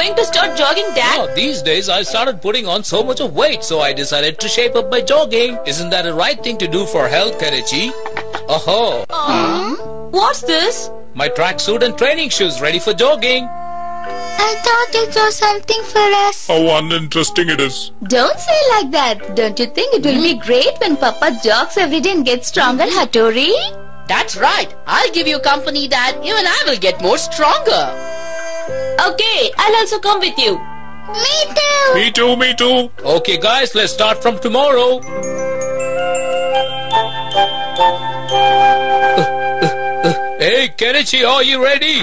You're going to start jogging, Dad? Oh, these days I started putting on so much of weight, so I decided to shape up by jogging. Isn't that the right thing to do for health, Kenichi? Oh, What's this? my tracksuit and training shoes ready for jogging. I thought it was something for us. How uninteresting it is. Don't say like that. Don't you think it will be great when Papa jogs every day and gets stronger, Hattori? That's right. I'll give you company, Dad. Even I will get more stronger. Okay, I'll also come with you. Me too. Me too, me too. Okay, guys, let's start from tomorrow. Hey, Kenichi, are you ready?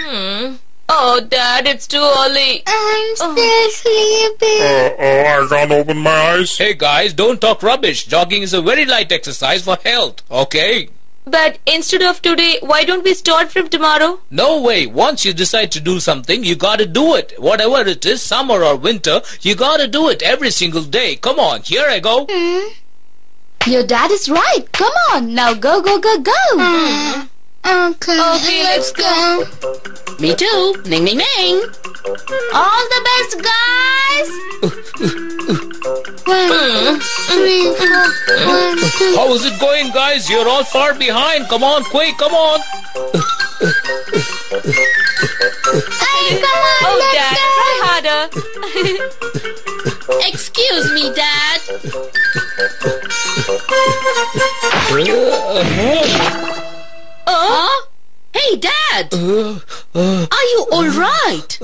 Hmm. Oh, Dad, it's too early. I'm still sleeping. Uh, oh, I can't open my eyes. Hey, guys, don't talk rubbish. Jogging is a very light exercise for health, okay? But instead of today, why don't we start from tomorrow? No way. Once you decide to do something, you gotta do it. Whatever it is, summer or winter, you gotta do it every single day. Come on, here I go. Hmm? Your dad is right. Come on. Now go, go, go, go. Hmm. Okay. Okay, let's go. Me too. Ning, ning, ning. All the best, guys. One, three, four, one, two. How is it going, guys? You're all far behind. Come on, quick, come on. Hey, come on, Oh, let's Dad, go. try harder. Excuse me, Dad. Huh? Hey, Dad. Are you all right?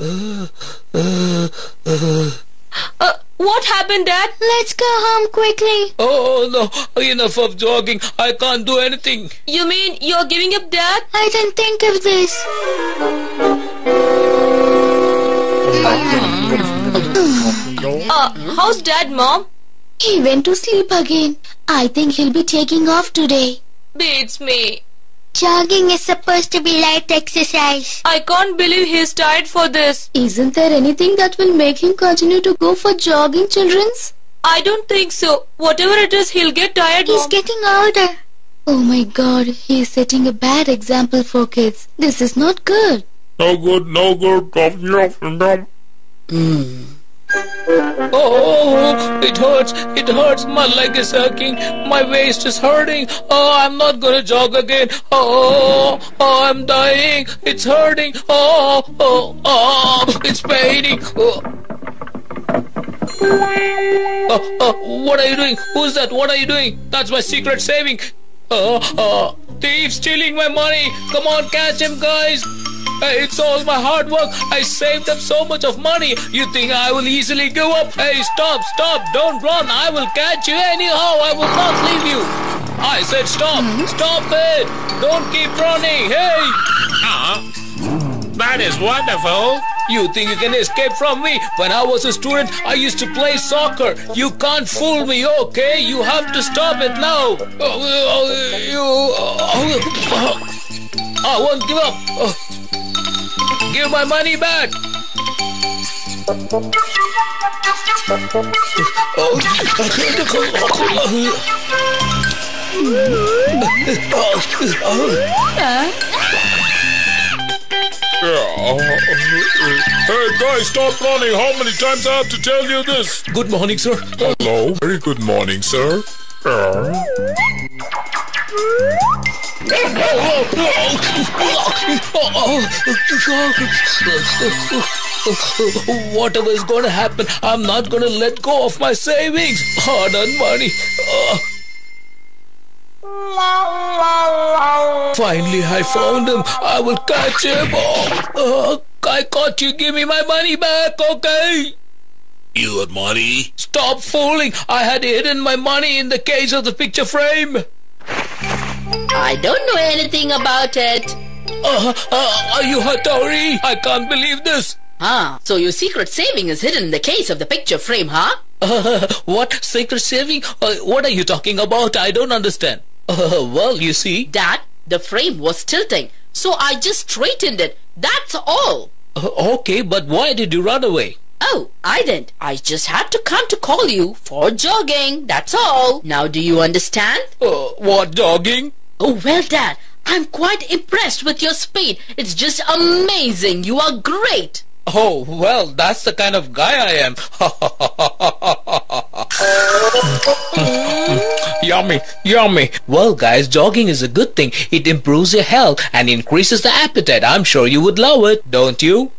What happened, Dad? Let's go home quickly. Oh no, enough of jogging. I can't do anything. You mean you're giving up, Dad? I didn't think of this. Uh, how's Dad, Mom? He went to sleep again. I think he'll be taking off today. Beats me. Jogging is supposed to be light exercise. I can't believe he's tired for this. Isn't there anything that will make him continue to go for jogging, children's? I don't think so. Whatever it is, he'll get tired. He's Mom. getting older. Oh my god, he's setting a bad example for kids. This is not good. No good, no good. Yum, yum, yum. Oh, it hurts. It hurts. My leg is aching. My waist is hurting. Oh, I'm not gonna jog again. Oh, oh, I'm dying. It's hurting. Oh, oh, oh, it's paining. Oh. Oh, oh, what are you doing? Who's that? What are you doing? That's my secret saving. Oh, oh, thief stealing my money. Come on, catch him, guys. Hey, it's all my hard work. I saved up so much of money. You think I will easily give up? Hey, stop, stop. Don't run. I will catch you anyhow. I will not leave you. I said stop. Hmm? Stop it. Don't keep running. Hey. Uh-huh. That is wonderful. You think you can escape from me? When I was a student, I used to play soccer. You can't fool me, okay? You have to stop it now. Oh, oh, you, oh, oh. I won't give up. Oh. Oh. Give my money back. Oh, hey, guys, stop running. How many times I have to tell you this? Good morning, sir. Hello. Very good morning, sir. Uh. Whatever is going to happen, I'm not going to let go of my savings. Hard-earned money. Oh. Finally, I found him. I will catch him. Oh, I caught you. Give me my money back, okay? you had money? Stop fooling. I had hidden my money in the case of the picture frame. I don't know anything about it. Uh, uh, are you Hattori? I can't believe this. Ah, so your secret saving is hidden in the case of the picture frame, huh? Uh, what secret saving? Uh, what are you talking about? I don't understand. Uh, well, you see. Dad, the frame was tilting, so I just straightened it. That's all. Uh, okay, but why did you run away? Oh, I didn't. I just had to come to call you for jogging. That's all. Now do you understand? Uh, what jogging? Oh, well, Dad, I'm quite impressed with your speed. It's just amazing. You are great. Oh, well, that's the kind of guy I am. yummy, yummy. Well, guys, jogging is a good thing. It improves your health and increases the appetite. I'm sure you would love it, don't you?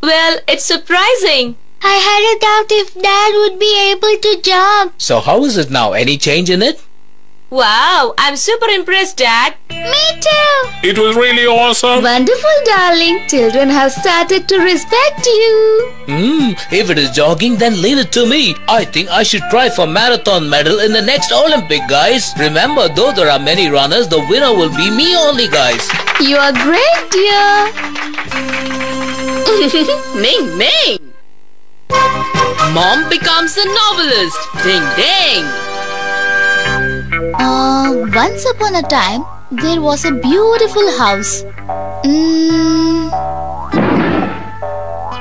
Well, it's surprising. I had a doubt if Dad would be able to jump. So, how is it now? Any change in it? Wow, I'm super impressed, Dad. Me too. It was really awesome. Wonderful, darling. Children have started to respect you. Hmm, if it is jogging, then leave it to me. I think I should try for marathon medal in the next Olympic, guys. Remember, though there are many runners, the winner will be me only, guys. You are great, dear. Ning ning. Mom becomes a novelist. Ding ding. Uh, once upon a time, there was a beautiful house. Mm,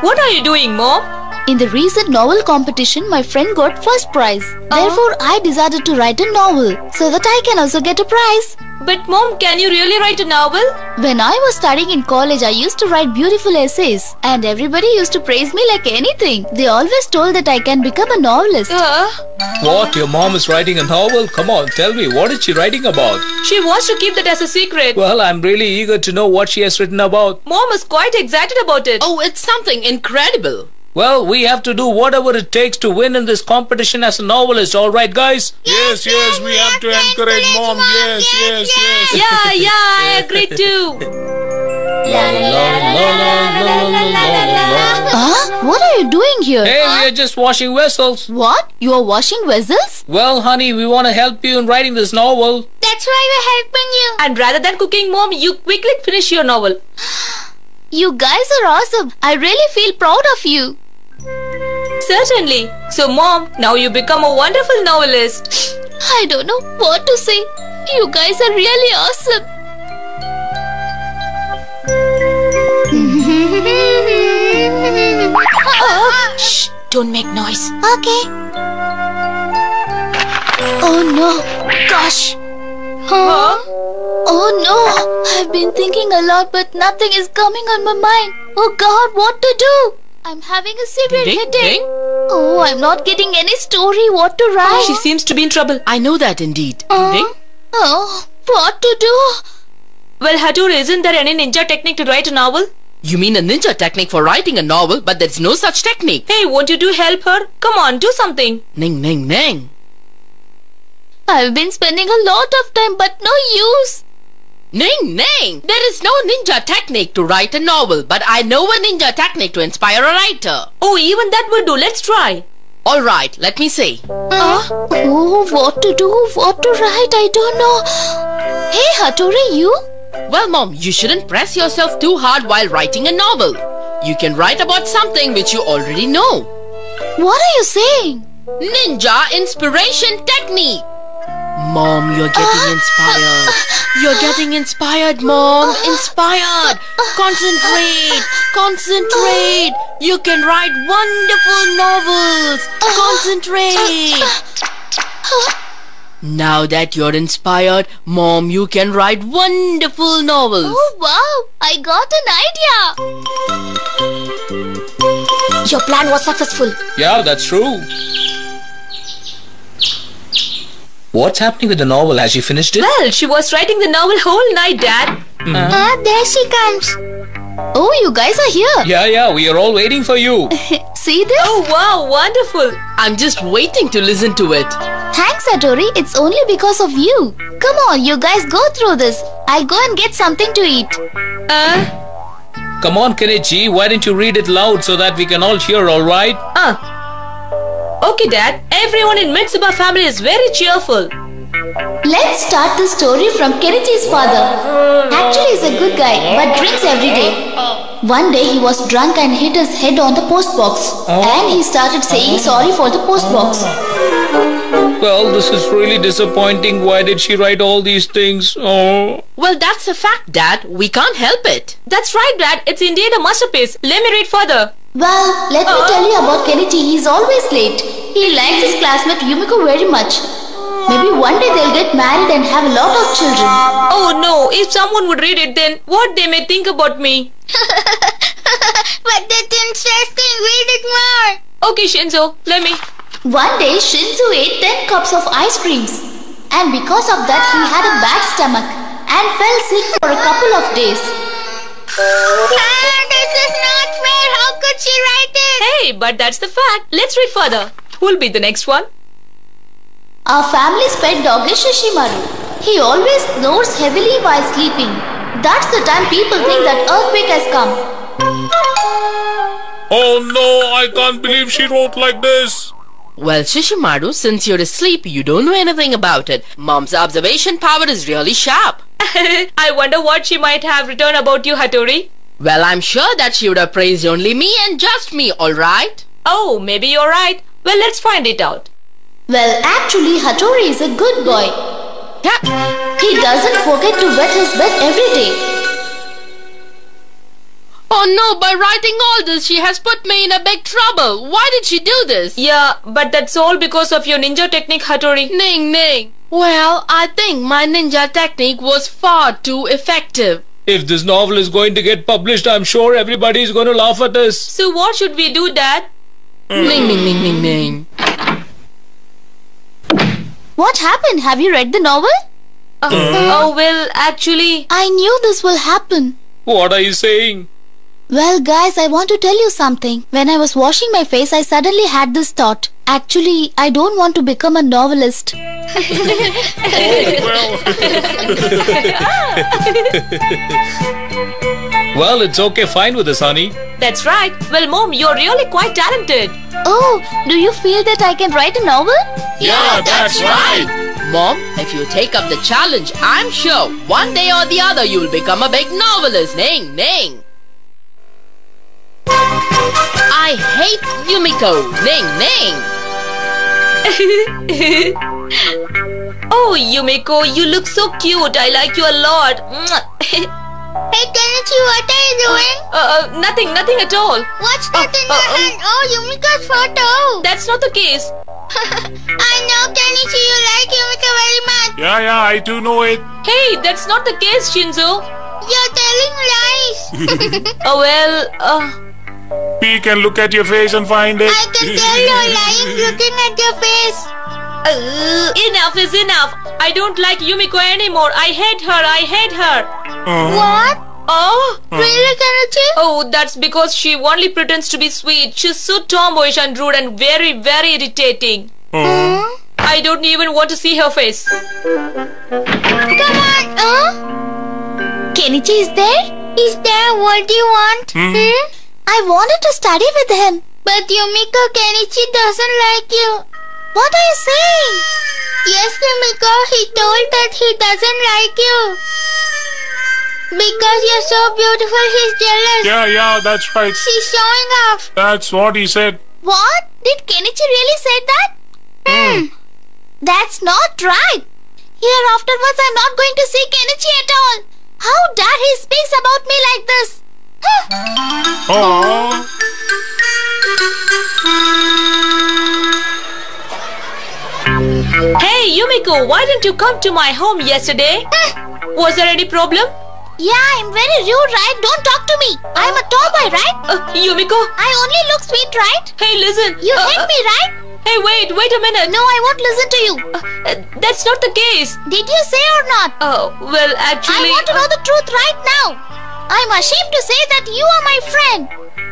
What are you doing, Mom? In the recent novel competition, my friend got first prize. Therefore, I decided to write a novel so that I can also get a prize. But Mom, can you really write a novel? When I was studying in college, I used to write beautiful essays, and everybody used to praise me like anything. They always told that I can become a novelist. Uh, What? Your mom is writing a novel? Come on, tell me, what is she writing about? she wants to keep that as a secret. Well, I'm really eager to know what she has written about. Mom is quite excited about it. Oh, it's something incredible. Well, we have to do whatever it takes to win in this competition as a novelist, alright, guys? Yes, yes, we have to encourage mom. Yes, yes, yes. Yeah, yeah, I agree too. Huh? What are you doing here? Hey, we are just washing vessels. What? You are washing vessels? Well, honey, we want to help you in writing this novel. That's why we're helping you. And rather than cooking, Mom, you quickly finish your novel. You guys are awesome. I really feel proud of you. Certainly. So, Mom, now you become a wonderful novelist. I don't know what to say. You guys are really awesome. Shh, don't make noise. Okay. Oh no. Gosh. Huh? Oh no. I've been thinking a lot, but nothing is coming on my mind. Oh god, what to do? I'm having a severe Ding headache. ding. Oh, I'm not getting any story. What to write? She seems to be in trouble. I know that indeed. Uh, Ding. Oh, what to do? Well, Hatur, isn't there any ninja technique to write a novel? You mean a ninja technique for writing a novel, but there's no such technique. Hey, won't you do help her? Come on, do something. Ning ning ning. I've been spending a lot of time, but no use. Ning ning. There is no ninja technique to write a novel, but I know a ninja technique to inspire a writer. Oh, even that would do. Let's try. Alright, let me see. Uh, oh, what to do? What to write? I don't know. Hey, Hattori, you? Well, mom, you shouldn't press yourself too hard while writing a novel. You can write about something which you already know. What are you saying? Ninja inspiration technique. Mom, you're getting inspired. You're getting inspired, Mom. Inspired. Concentrate. Concentrate. You can write wonderful novels. Concentrate. Now that you're inspired, Mom, you can write wonderful novels. Oh, wow. I got an idea. Your plan was successful. Yeah, that's true. What's happening with the novel? Has she finished it? Well, she was writing the novel whole night, Dad. Ah, there she comes. Oh, you guys are here. Yeah, yeah, we are all waiting for you. See this? Oh, wow, wonderful. I'm just waiting to listen to it. Thanks, Hattori. It's only because of you. Come on, you guys go through this. I'll go and get something to eat. Uh, Come on, Kenichi, why don't you read it loud so that we can all hear, alright? uh. Okay, Dad. Everyone in Mitsuba family is very cheerful. Let's start the story from Kenichi's father. Actually, he's a good guy, but drinks every day. One day he was drunk and hit his head on the post box. And he started saying sorry for the post box. Well, this is really disappointing. Why did she write all these things? Oh. Well, that's a fact, Dad. We can't help it. That's right, Dad. It's indeed a masterpiece. Let me read further. Well, let me tell you about Kenichi. He's always late. He likes his classmate Yumiko very much. Maybe one day they'll get married and have a lot of children. Oh no, if someone would read it, then what they may think about me. but they didn't more. Okay, Shinzo, let me. One day, Shinzo ate 10 cups of ice creams. And because of that, he had a bad stomach and fell sick for a couple of days. This is not fair. How could she write it? Hey, but that's the fact. Let's read further. Who'll be the next one? Our family's pet dog is Shishimaru. He always snores heavily while sleeping. That's the time people think that earthquake has come. Oh no, I can't believe she wrote like this. Well, Shishimaru, since you're asleep, you don't know anything about it. Mom's observation power is really sharp. I wonder what she might have written about you, Hattori. Well, I'm sure that she would have praised only me and just me, alright? Oh, maybe you're right. Well, let's find it out. Well, actually, Hattori is a good boy. Yeah. He doesn't forget to wet his bed every day. Oh no, by writing all this, she has put me in a big trouble. Why did she do this? Yeah, but that's all because of your ninja technique, Hattori. Ning ning. Well, I think my ninja technique was far too effective. If this novel is going to get published, I'm sure everybody is going to laugh at us. So what should we do, Dad? Ning ning ning ning ning. What happened? Have you read the novel? Uh, Oh, well, actually... I knew this will happen. What are you saying? Well, guys, I want to tell you something. When I was washing my face, I suddenly had this thought. Actually, I don't want to become a novelist. Well, it's okay, fine with us, honey. That's right. Well, Mom, you're really quite talented. Oh, do you feel that I can write a novel? Yeah, that's right. Mom, if you take up the challenge, I'm sure one day or the other you'll become a big novelist. Ning ning. I hate Yumiko. Ning ning. Oh, Yumiko, you look so cute. I like you a lot. Hey, Kenichi, what are you doing? uh, uh, nothing, nothing at all. What's that in uh, your uh. hand? Oh, Yumiko's photo. That's not the case. I know, Kenichi, you like Yumiko very much. Yeah, yeah, I do know it. Hey, that's not the case, Shinzo. You're telling lies. Oh, well, uh, We can look at your face and find it. I can tell you're lying looking at your face. uh, enough is enough. I don't like Yumiko anymore. I hate her. I hate her. What? Oh, Really, Kenichi? oh, that's because she only pretends to be sweet. She's so tomboyish and rude and very, very irritating. I don't even want to see her face. Come on, huh? Kenichi is there? Is there what do you want? Hmm? I wanted to study with him. But Yumiko Kenichi doesn't like you. What are you saying? Yes, Yumiko, he told that he doesn't like you. Because you're so beautiful, he's jealous. Yeah, yeah, that's right. He's showing off. That's what he said. What? Did Kenichi really say that? Hmm. That's not right. Here afterwards I'm not going to see Kenichi at all. How dare he speaks about me like this? Hey, Yumiko, why didn't you come to my home yesterday? Was there any problem? Yeah, I'm very rude, right? Don't talk to me. I'm a tomboy, right? Uh, Yumiko, I only look sweet, right? hey, listen. You Uh, hate uh, me, right? Hey, wait, wait a minute. No, I won't listen to you. Uh, that's not the case. Did you say or not? Oh, well, actually... I want to know the truth right now. I'm ashamed to say that you are my friend.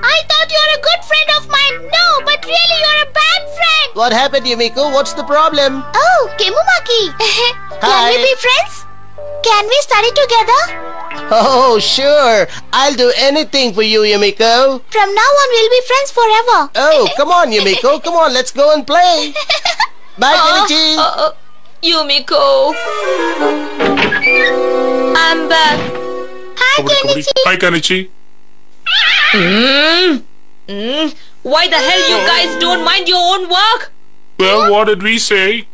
I thought you were a good friend of mine. No, but really you're a bad friend. What happened, Yumiko? What's the problem? Oh, Kemumaki. Can we be friends? Can we study together? Oh, sure. I'll do anything for you, Yumiko. From now on, we'll be friends forever. Oh, come on, Yumiko. Come on, let's go and play. Bye, Kenichi. Uh, uh, Yumiko. I'm back. Hi, Kabaddi, kabaddi. Hi, Kenichi. Mm. Mm. Why the hell you guys don't mind your own work? Well, what did we say?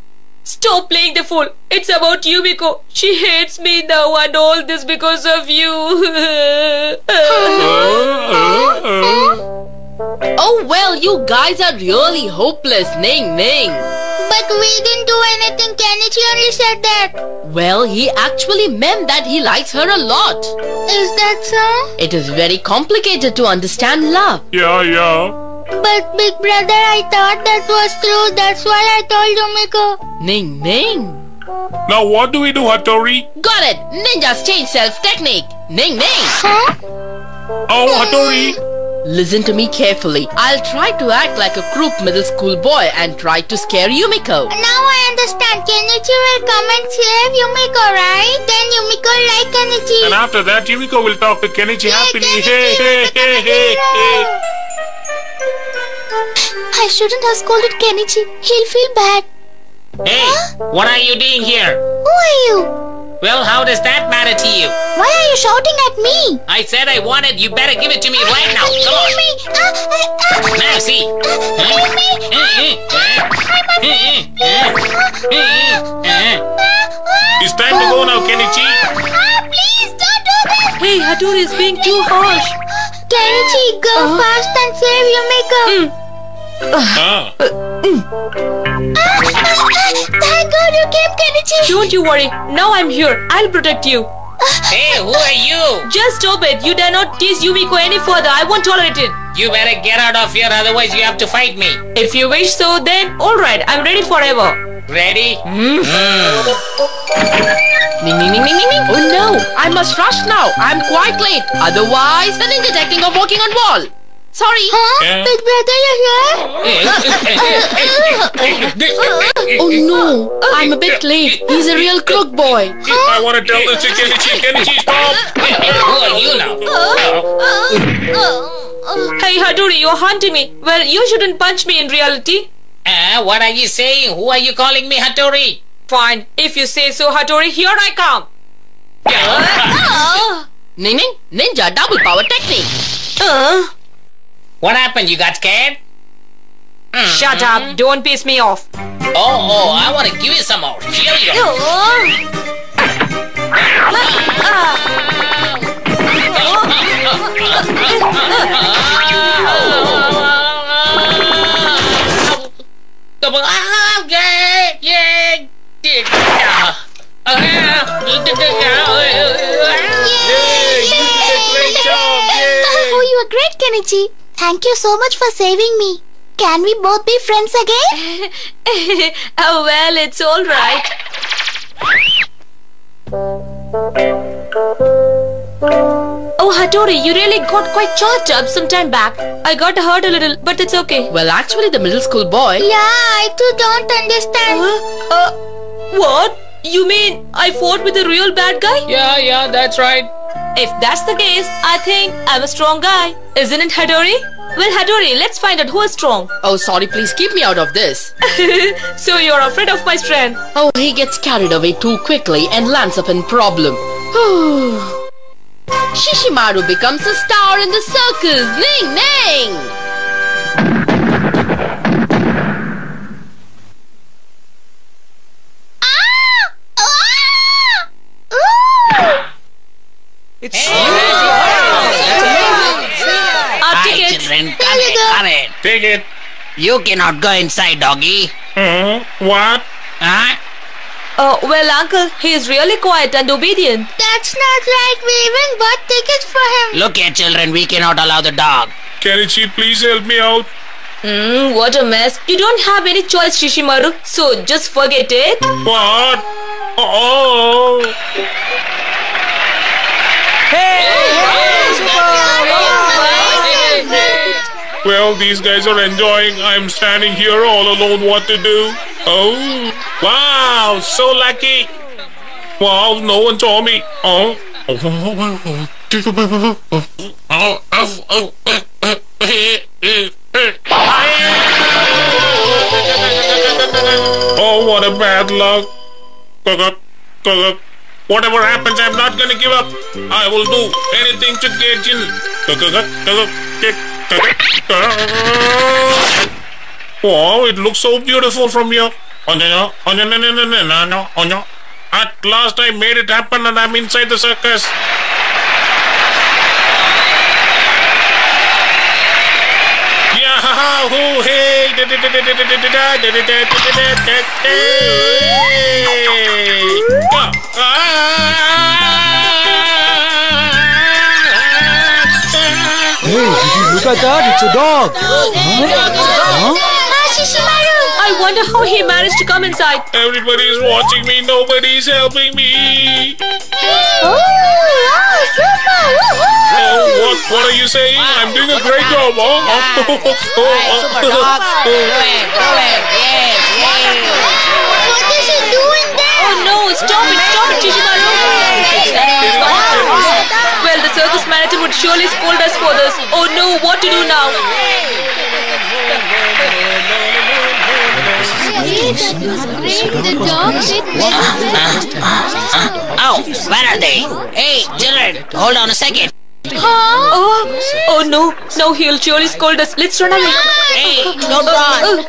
Stop playing the fool. It's about Yumiko. She hates me now and all this because of you. Uh, uh, uh. Oh well, you guys are really hopeless. Ning ning. But we didn't do anything. Kenichi only said that. Well, he actually meant that he likes her a lot. Is that so? It is very complicated to understand love. Yeah, yeah. But big brother, I thought that was true. That's why I told Yumiko. Ning ning. Now what do we do, Hattori? Got it. Ninjas change self technique. Ning ning. Huh? Oh, Hattori! Listen to me carefully. I'll try to act like a crook middle school boy and try to scare Yumiko. Now I understand. Kenichi will come and save Yumiko, right? Then Yumiko like Kenichi. And after that, Yumiko will talk to Kenichi Yeah, happily. Kenichi Hey, hey, hey, hey, hey. I shouldn't have scolded Kenichi. He'll feel bad. Hey, what are you doing here? Who are you? Well, how does that matter to you? Why are you shouting at me? I said I wanted. You better give it to me right now. Come on. Leave me! Ah, ah, ah. Now, see. Leave me! It's time to go now, Kenichi. Ah, please don't do this. Hey, Hattori is being too harsh. Kenichi, go Uh-huh. fast and save Yumiko. Mm. Ah, Ah, ah, Ah, thank God you came, Kenichi. Don't you worry. Now I'm here. I'll protect you. Hey, who are you? Just stop it. You dare not tease Yumiko any further. I won't tolerate it. You better get out of here, otherwise you have to fight me. If you wish so, then alright. I'm ready forever. Ready? Hmm? Hmm. Ning ning ning ning ning. Oh no! I must rush now. I'm quite late. Otherwise, the ninja technique of walking on wall. Sorry. Huh? Yeah. Big brother, you here? Oh no! Eh, I'm a bit eh, late. Eh, He's a real crook boy. I want to tell this to Kenichi. Kenichi, stop! who are you now? Oh, oh, oh, hey, Hattori, you're haunting me. Well, you shouldn't punch me in reality. Uh, what are you saying? Who are you calling me Hattori? Fine. If you say so, Hattori, here I come. Ning ning. Ninja double power technique. Uh, What happened? You got scared? Mm-hmm. shut up. Mm-hmm. Don't piss me off. Oh, oh, I want to give you some more. Here you go. Yay, you did a great job! Yay! Oh, you are great, Kenichi. Thank you so much for saving me. Can we both be friends again? oh, well, it's alright. Oh, Hattori, you really got quite charged up some time back. I got hurt a little, but it's okay. Well, actually, the middle school boy. Yeah, I too don't understand. Uh, what? You mean I fought with a real bad guy? Yeah, yeah, that's right. If that's the case, I think I'm a strong guy. Isn't it, Hattori? Well, Hattori, let's find out who is strong. Oh, sorry. Please keep me out of this. so you're afraid of my strength. Oh, he gets carried away too quickly and lands up in problem. Shishimaru becomes a star in the circus. Ning ning. It's Our Hi, tickets. children. Come in, come in. Take it. You cannot go inside, doggy. Hmm? What? Huh? Uh, well, uncle, he is really quiet and obedient. That's not right. We even bought tickets for him. Look here, children. We cannot allow the dog. Kenichi, please help me out. Hmm, what a mess. You don't have any choice, Shishimaru, so just forget it. What? Oh! Well, these guys are enjoying. I'm standing here all alone. What to do? Oh! Wow! So lucky! Wow! No one saw me. Oh! Oh, what a bad luck. Whatever happens, I'm not gonna give up. I will do anything to get in. Wow, it looks so beautiful from here. At last I made it happen and I'm inside the circus. Yahoo! Hey! Hey, did you Look at that, it's a dog. Ah, Shishimaru! I wonder how he managed to come inside. Everybody's watching me. Nobody's helping me. Oh, wow, super! Woohoo! Oh, what? What are you saying? I'm doing a great job. Oh, oh, oh, Super dog. Do it. Do it. Yes. Yes. What is he doing there? Oh no, stop it, stop it, Shishimaru. Well, the circus manager would surely scold us for this. Oh no, what to do now? The dog did Oh, where are they? Hey, children, hold on a second. Oh, oh no, now he'll surely scold us. Let's run away. Hey, don't run.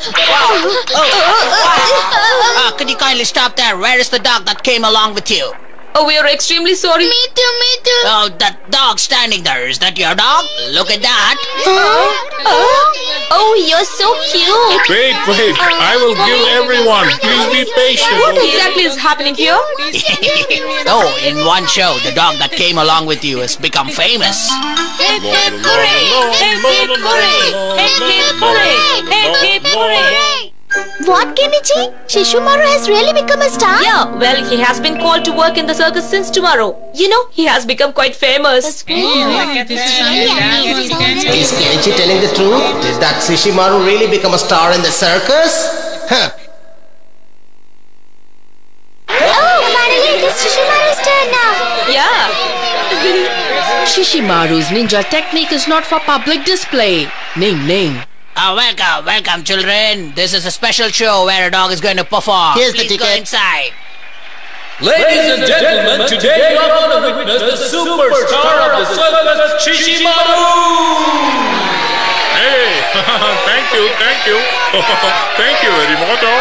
Ah, could you kindly stop there? Where is the dog that came along with you? Oh, we are extremely sorry. Me too, me too. Oh, that dog standing there. Is that your dog? Look at that. Oh, oh, you're so cute. Wait, wait. I will give everyone. Please be patient. What exactly is happening here? oh, in one show, the dog that came along with you has become famous. Hip hip hooray! Hip hip hooray! Hip hip hooray! Hip hip hooray! What, Kenichi? Shishimaru has really become a star? Yeah, well, he has been called to work in the circus since tomorrow. You know, he has become quite famous. Is Kenichi telling the truth? Did that Shishimaru really become a star in the circus? Huh. Oh, finally, it's Shishimaru's turn now. Yeah. Shishimaru's ninja technique is not for public display. Ning ning. Oh, welcome, welcome, children. This is a special show where a dog is going to perform. Here's the Please go ticket. inside. Ladies and gentlemen, today you are going to witness the superstar of the circus, Shishimaru! Hey, thank you, thank you. thank you very much. Oh,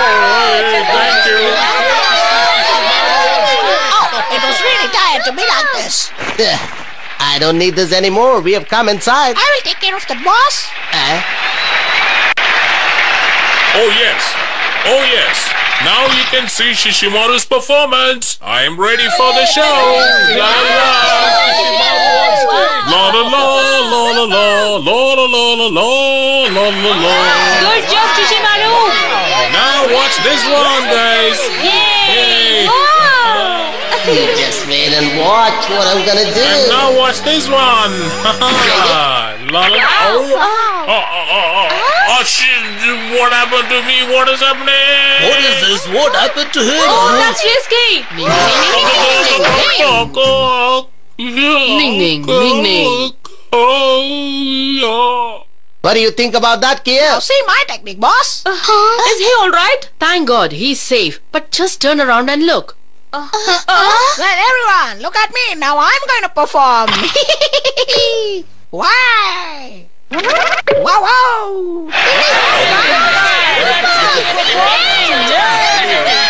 hey, thank you. Oh, it was really tired to be like this. Ugh. I don't need this anymore. We have come inside. I will take care of the boss. Eh? Oh, yes. Oh, yes. Now you can see Shishimaru's performance. I am ready for the show. La la. La la la la la la la la la la la la la. Good job, Shishimaru. Now watch this one, guys. Yay. You just wait and watch what I'm gonna do. And now watch this one. la la. Ah, oh. oh. Oh, oh, oh, oh. oh shit. What happened to me? What is happening? What is this? What happened to him? Oh, that's risky. Ning ning, ning ning. Oh, What do you think about that, Kia? See my technique, boss. Uh-huh. Is he alright? Thank God he's safe. But just turn around and look. Uh-huh. Well, everyone, look at me. Now I'm going to perform. Why? Wow, wow.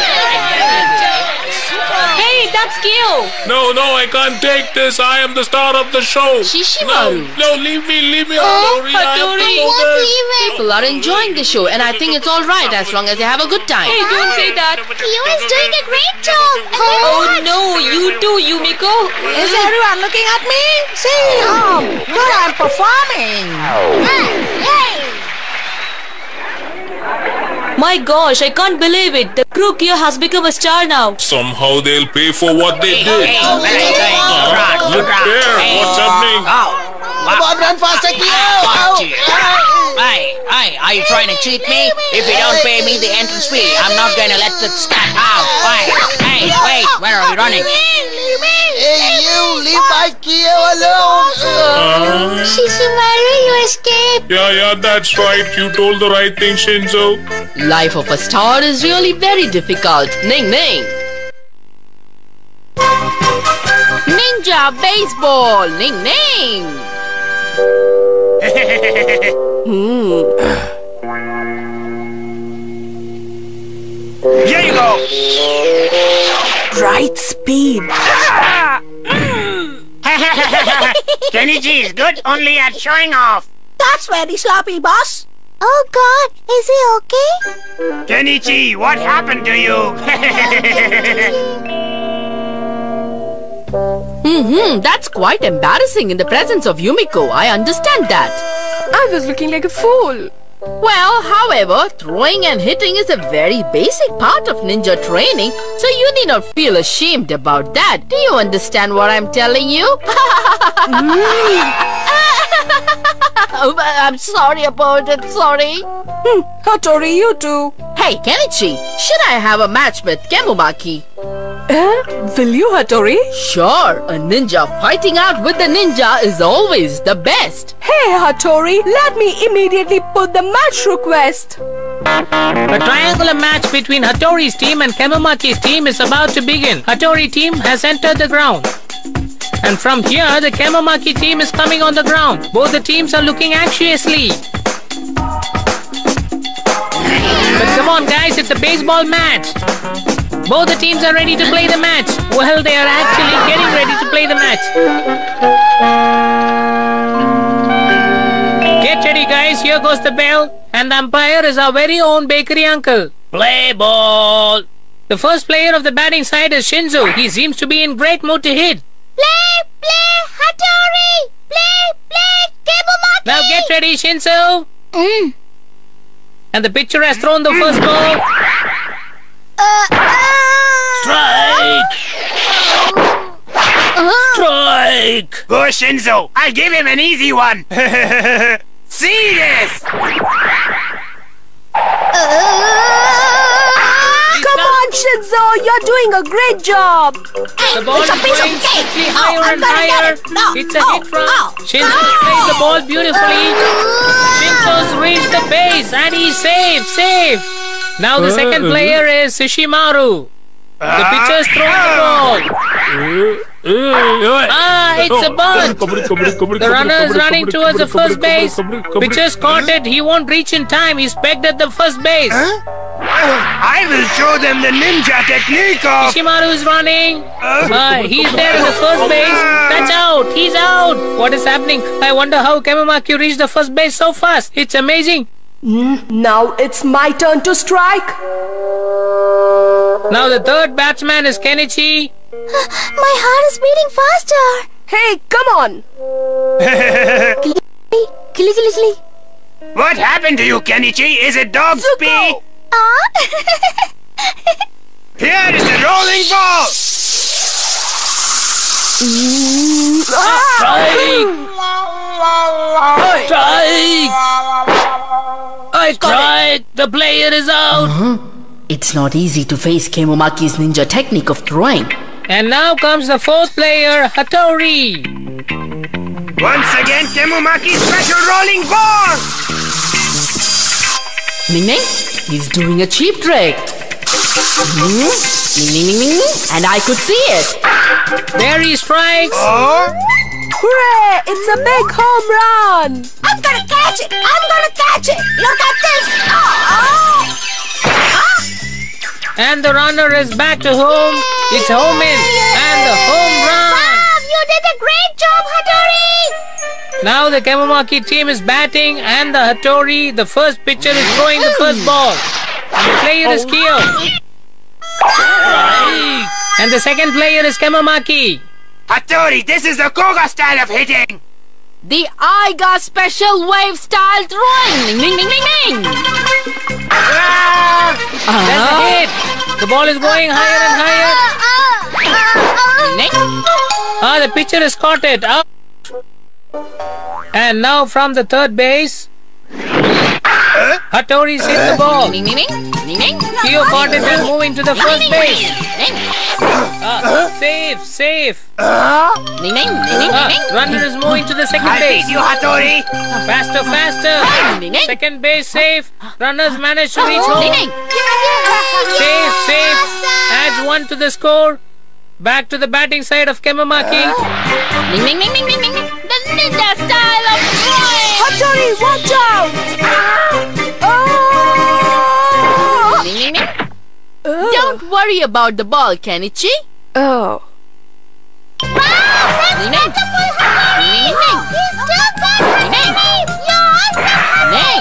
Hey, that's Kyo. No, no, I can't take this. I am the star of the show. Shishimaru. No, no, leave me, leave me, oh, Hattori. I have Hattori. go Won't leave it. People are enjoying the show and I think it's alright as long as they have a good time. Hey, don't say that. Kyo is doing a great job. Oh no, you too, Yumiko. Is everyone looking at me? See, oh, good, I'm performing. Yay! My gosh, I can't believe it. The crook here has become a star now. Somehow they'll pay for what they did. Hey, where are you going? Run, Look run. there, Hey. what's happening? Oh. Come on, run faster, Kia! Got Oh. Hey, hey, are you trying to cheat me? If you don't pay me the entrance fee, I'm not going to let the stand out. Wait, hey, wait, where are you running? Hey, you! Leave my Kia alone! Uh, Shishimaru, you escaped. yeah, yeah, that's right. You told the right thing, Shinzo. Life of a star is really very difficult. Ning ning. Ninja baseball. Ning ning. Here you go. Right speed. Kenichi is good only at showing off. That's very sloppy, boss. Oh God, is he okay? Kenichi, what happened to you? Hmm, that's quite embarrassing in the presence of Yumiko. I understand that. I was looking like a fool. Well, however, throwing and hitting is a very basic part of ninja training, so you need not feel ashamed about that. Do you understand what I'm telling you? Oh, I'm sorry about it, sorry. Hmm, Hattori, you too. Hey, Kenichi, should I have a match with Kemumaki? Eh? Will you, Hattori? Sure, a ninja fighting out with a ninja is always the best. Hey, Hattori, let me immediately put the match request. The triangular match between Hattori's team and Kemumaki's team is about to begin. Hattori team has entered the ground. And from here, the Kemumaki team is coming on the ground. Both the teams are looking anxiously. But come on, guys, it's a baseball match. Both the teams are ready to play the match. Well, they are actually getting ready to play the match. Get ready, guys. Here goes the bell. And the umpire is our very own bakery uncle. Play ball. The first player of the batting side is Shinzo. He seems to be in great mood to hit. Play, play, Hattori! Play, play, Kemumaki! Now get ready, Shinzo. Mm. And the pitcher has thrown the first ball. Uh, Strike! Strike! Go, Shinzo. I'll give him an easy one. See this? Come on, Shinzo, you're doing a great job. The ball It's a is piece of going cake. quickly Oh, higher and higher. it. No, It's a oh, hit from oh. Shinzo plays the ball beautifully. Uh. Shinzo's reached the base and he's safe, safe. Now the second uh-huh. player is Shishimaru. The pitcher is throwing the ball. Ah, it's a bunt. The runner is running towards the first base. Pitcher's caught it. He won't reach in time. He's pegged at the first base. I will show them the ninja technique of... Shishimaru is running. Uh, he's there in the first base. That's out. He's out. What is happening? I wonder how Kemumaki reached the first base so fast. It's amazing. Now it's my turn to strike. Now the third batsman is Kenichi. My heart is beating faster. Hey, come on. Killy, killy, killy. What happened to you, Kenichi? Is it dog's pee? Ah. Here is the rolling ball. Strike! Strike! I tried. The player is out. It's not easy to face Kemumaki's ninja technique of throwing. And now comes the fourth player, Hattori. Once again, Kemumaki's special rolling ball. Ning Ning, he's doing a cheap trick. Hmm? Ning, Ning, and I could see it. There he strikes. Or Hooray! It's a big home run. I'm gonna catch it. I'm gonna catch it. Look at this. Oh, And the runner is back to home. It's home in. And the home run. Mom, you did a great job, Hattori. Now the Kemumaki team is batting and the Hattori, the first pitcher, is throwing the first ball. And the player is oh, Kyo. And the second player is Kemumaki. Hattori, this is the Koga style of hitting. The Iga special wave style throwing. Ning Ning Ning Ning Ning. Ah! That's a hit. The ball is going higher and higher. Ah, the pitcher has caught it. Out. And now from the third base, Hattori's hit the eh? ball. Ning Ning. Kyo caught it and moving to the first base. Ning. Ah, safe, safe. Ning Ning. runner is moving to the second I base. beat you, Hattori. Faster, faster. Ning Ning. Second base safe. Runners managed to reach home. Safe, safe. Adds one to the score. Back to the batting side of Kemumaki. Ning Ning Ning Ning Ning Ning. The ninja style of throwing. Hattori, watch out. Oh! Ning Ning Ning. Oh. Don't worry about the ball, Kenichi. Oh. Still Ning. me. You're awesome. Ning.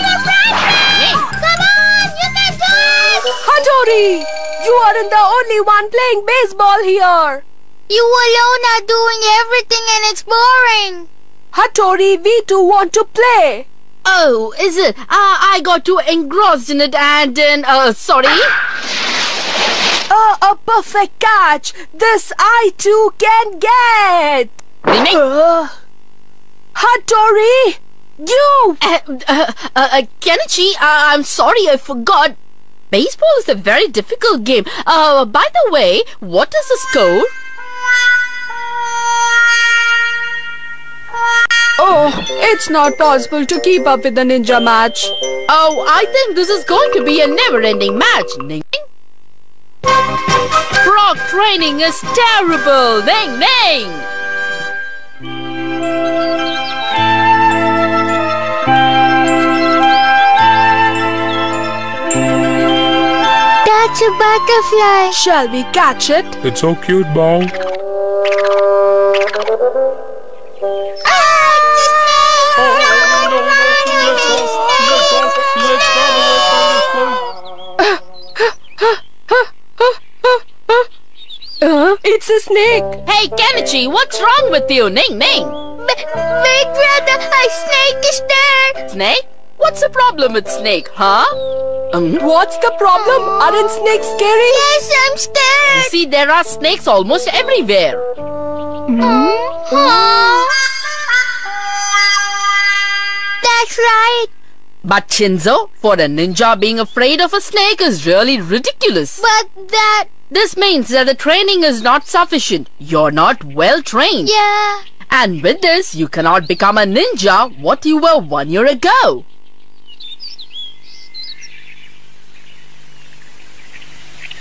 Ning. Come on, you can do it. Hattori, you aren't the only one playing baseball here. You alone are doing everything and it's boring. Hattori, we too want to play. Oh, is it? Uh, I got too engrossed in it and then, uh, sorry. Oh, a perfect catch! This I too can get! Ning. Uh, Hattori! You! Uh, uh, uh, uh, Kenichi, uh, I'm sorry, I forgot. Baseball is a very difficult game. Uh, by the way, what is the score? Oh, it's not possible to keep up with the ninja match. Oh, I think this is going to be a never-ending match. Ning Ning. Frog training is terrible. Ning Ning. That's a butterfly. Shall we catch it? It's so cute, Bao. Ah, it's a snake. Hey, Kenichi, what's wrong with you? Ning Ning. Big brother, a snake is there! Snake? What's the problem with Snake, huh? Um, What's the problem? Aren't snakes scary? Yes, I'm scared! see, there are snakes almost everywhere. Aw. That's right. But Shinzo, for a ninja being afraid of a snake is really ridiculous. But that, This means that the training is not sufficient. You're not well trained. yeah. And with this, you cannot become a ninja what you were one year ago.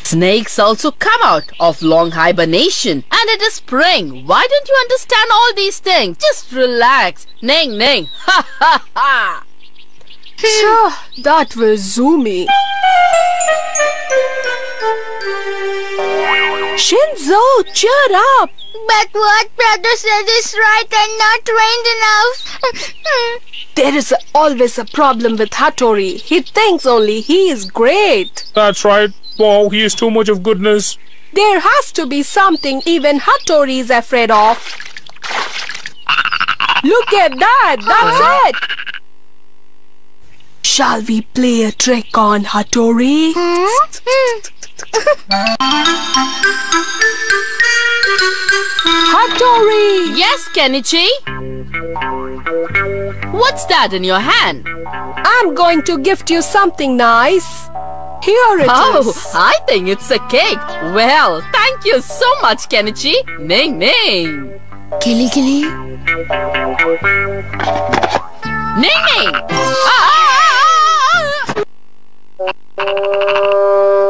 Snakes also come out of long hibernation and it is spring. Why don't you understand all these things? Just relax. Ning ning. Ha ha ha. Sure, that was zoomy. Shinzo, cheer up! But what brother said is right, I'm not trained enough. There is always a problem with Hattori. He thinks only he is great. That's right. Wow, he is too much of goodness. There has to be something even Hattori is afraid of. Look at that! That's it! Shall we play a trick on Hattori? Hmm? Hmm. Hattori! Yes, Kenichi? What's that in your hand? I'm going to gift you something nice. Here it oh, is. Oh, I think it's a cake. Well, thank you so much, Kenichi. Ning ning. Gilly Gilly. Ning ning. Ah, ah, ah, ah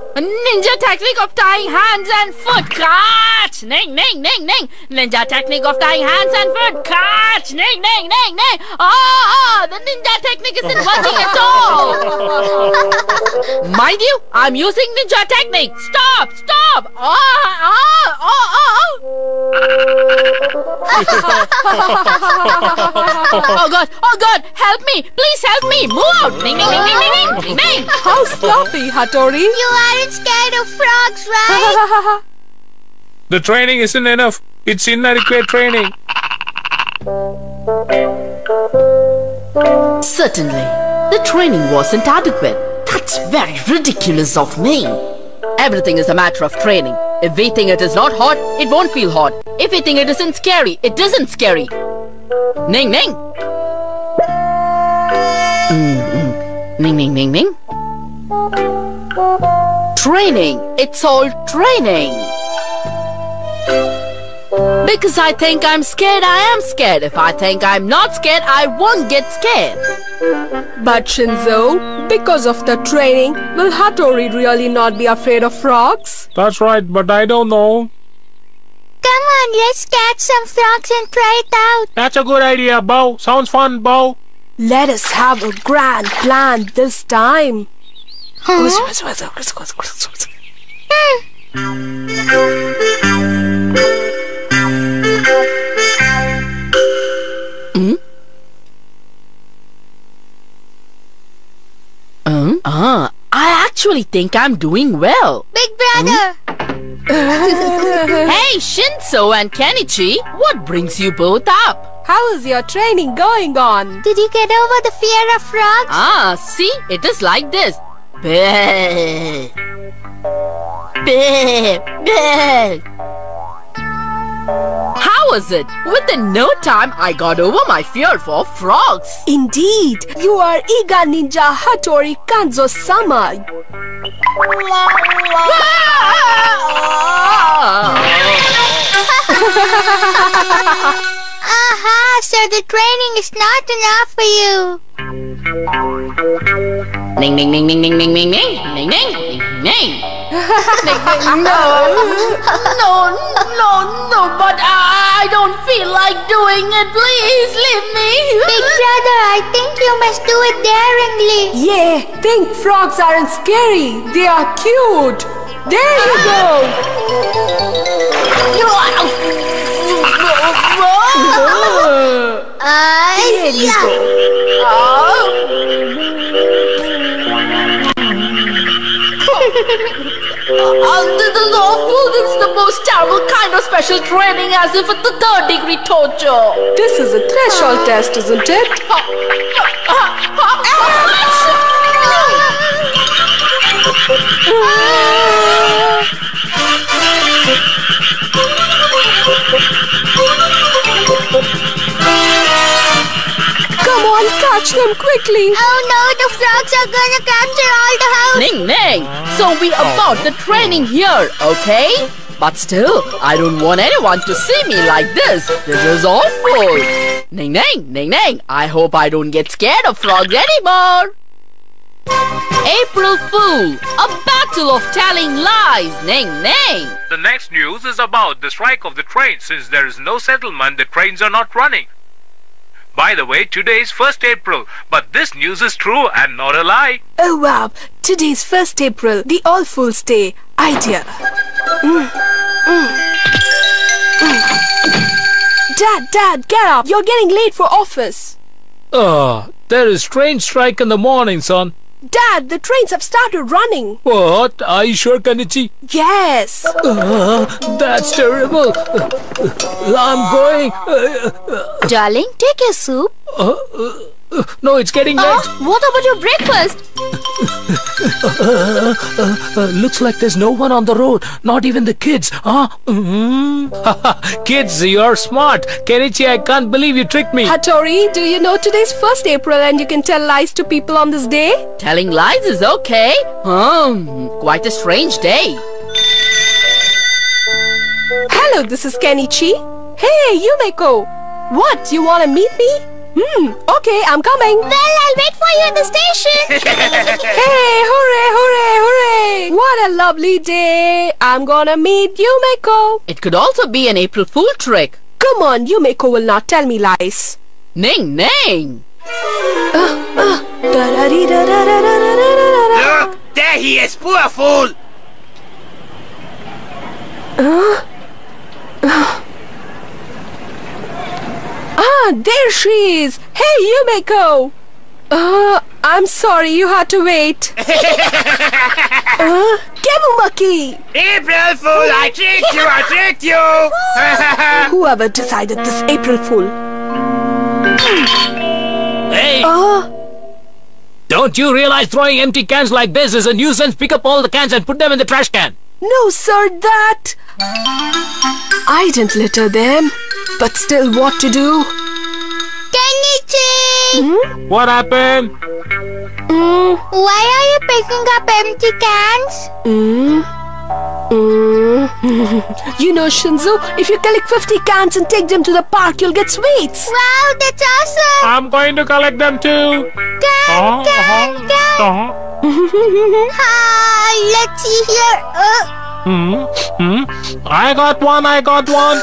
ah. Ninja technique of tying hands and foot. Catch. Ning ning ning ning. Ninja technique of tying hands and foot. Catch. Ning ning ning ning. Ah, ah, the ninja technique isn't working at all. Mind you, I'm using ninja technique. Stop, stop. Ah, ah, ah, ah. oh God, oh God, help me. Please help me. Move out. Ning, ning, ning, ning, ning, ning, ning. How sloppy, Hattori. you aren't scared of frogs, right? The training isn't enough. It's inadequate training. Certainly, the training wasn't adequate. That's very ridiculous of me. Everything is a matter of training. If we think it is not hot, it won't feel hot. If we think it isn't scary, it isn't scary. Ning ning. Mm, mm. Ning ning ning ning. Training. It's all training. Because I think I'm scared, I am scared. If I think I'm not scared, I won't get scared. But Shinzo, because of the training, will Hattori really not be afraid of frogs? That's right, but I don't know. Come on, let's catch some frogs and try it out. That's a good idea, Bao. Sounds fun, Bao. Let us have a grand plan this time. Um, ah, I actually think I'm doing well. Big brother, Hey, Shinzo and Kenichi, what brings you both up? how is your training going on? Did you get over the fear of frogs? Ah, see, it is like this. Bah. Bah. Bah. How was it? Within no time, I got over my fear for frogs. Indeed, you are Iga Ninja Hattori Kanzo Sama. Aha, so the training is not enough for you. Ning ning ning ning ning ning ning ning ning ning ning ning. No, no, no, no, but I, I don't feel like doing it. Please leave me. Big brother, I think you must do it daringly. Yeah, think frogs aren't scary. They are cute. There you go. I There Uh, this is awful. This is the most terrible kind of special training, as if it's the third degree torture. This is a threshold test, isn't it? on, catch them quickly. Oh no, the frogs are gonna capture all the house. Ning ning. So we oh. about the training here, okay? But still, I don't want anyone to see me like this. This is awful. Ning ning, ning ning. I hope I don't get scared of frogs anymore. April Fool, a battle of telling lies. Ning ning. The next news is about the strike of the trains. Since there is no settlement, the trains are not running. By the way, today is 1st April, but this news is true and not a lie. Oh wow, today's 1st April, the All Fools Day. Idea. Mm, mm, mm. Dad, Dad, get up. You're getting late for office. Ah, there is train strike in the morning, son. Dad, the trains have started running. What? Are you sure, Kenichi? Yes. Ah, that's terrible. I'm going. Uh, Darling, take your soup. Uh, uh, no, it's getting late. What about your breakfast? Uh, uh, uh, looks like there's no one on the road, not even the kids. Huh? Mm. kids, you're smart. Kenichi, I can't believe you tricked me. Hattori, do you know today's 1st April and you can tell lies to people on this day? Telling lies is okay. Hmm, quite a strange day. Hello, this is Kenichi. Hey, Yumeko. What, you wanna meet me? Hmm, okay, I'm coming. Well, I'll wait for you at the station. Hey, hooray, hooray, hooray! What a lovely day! I'm gonna meet Yumeko. It could also be an April Fool trick. Come on, Yumeko will not tell me lies. Ning ning. Look, there he is, poor fool. Ah, there she is. Hey, Yumeko. Uh, I'm sorry you had to wait. uh, Kemumaki. April fool, I tricked you, I tricked you. Whoever decided this April Fool. Hey, Uh, don't you realize throwing empty cans like this is a nuisance? Pick up all the cans and put them in the trash can. no, sir, that. I didn't litter them. But still, what to do? Kenichi! What happened? Mm, Why are you picking up empty cans? mm, mm. you know, Shinzo, if you collect 50 cans and take them to the park, you'll get sweets. Wow, that's awesome! I'm going to collect them too. Can, Uh-huh, can, uh-huh, can. uh-huh. Ah, let's see here. Uh, Hmm, hmm. I got one, I got one.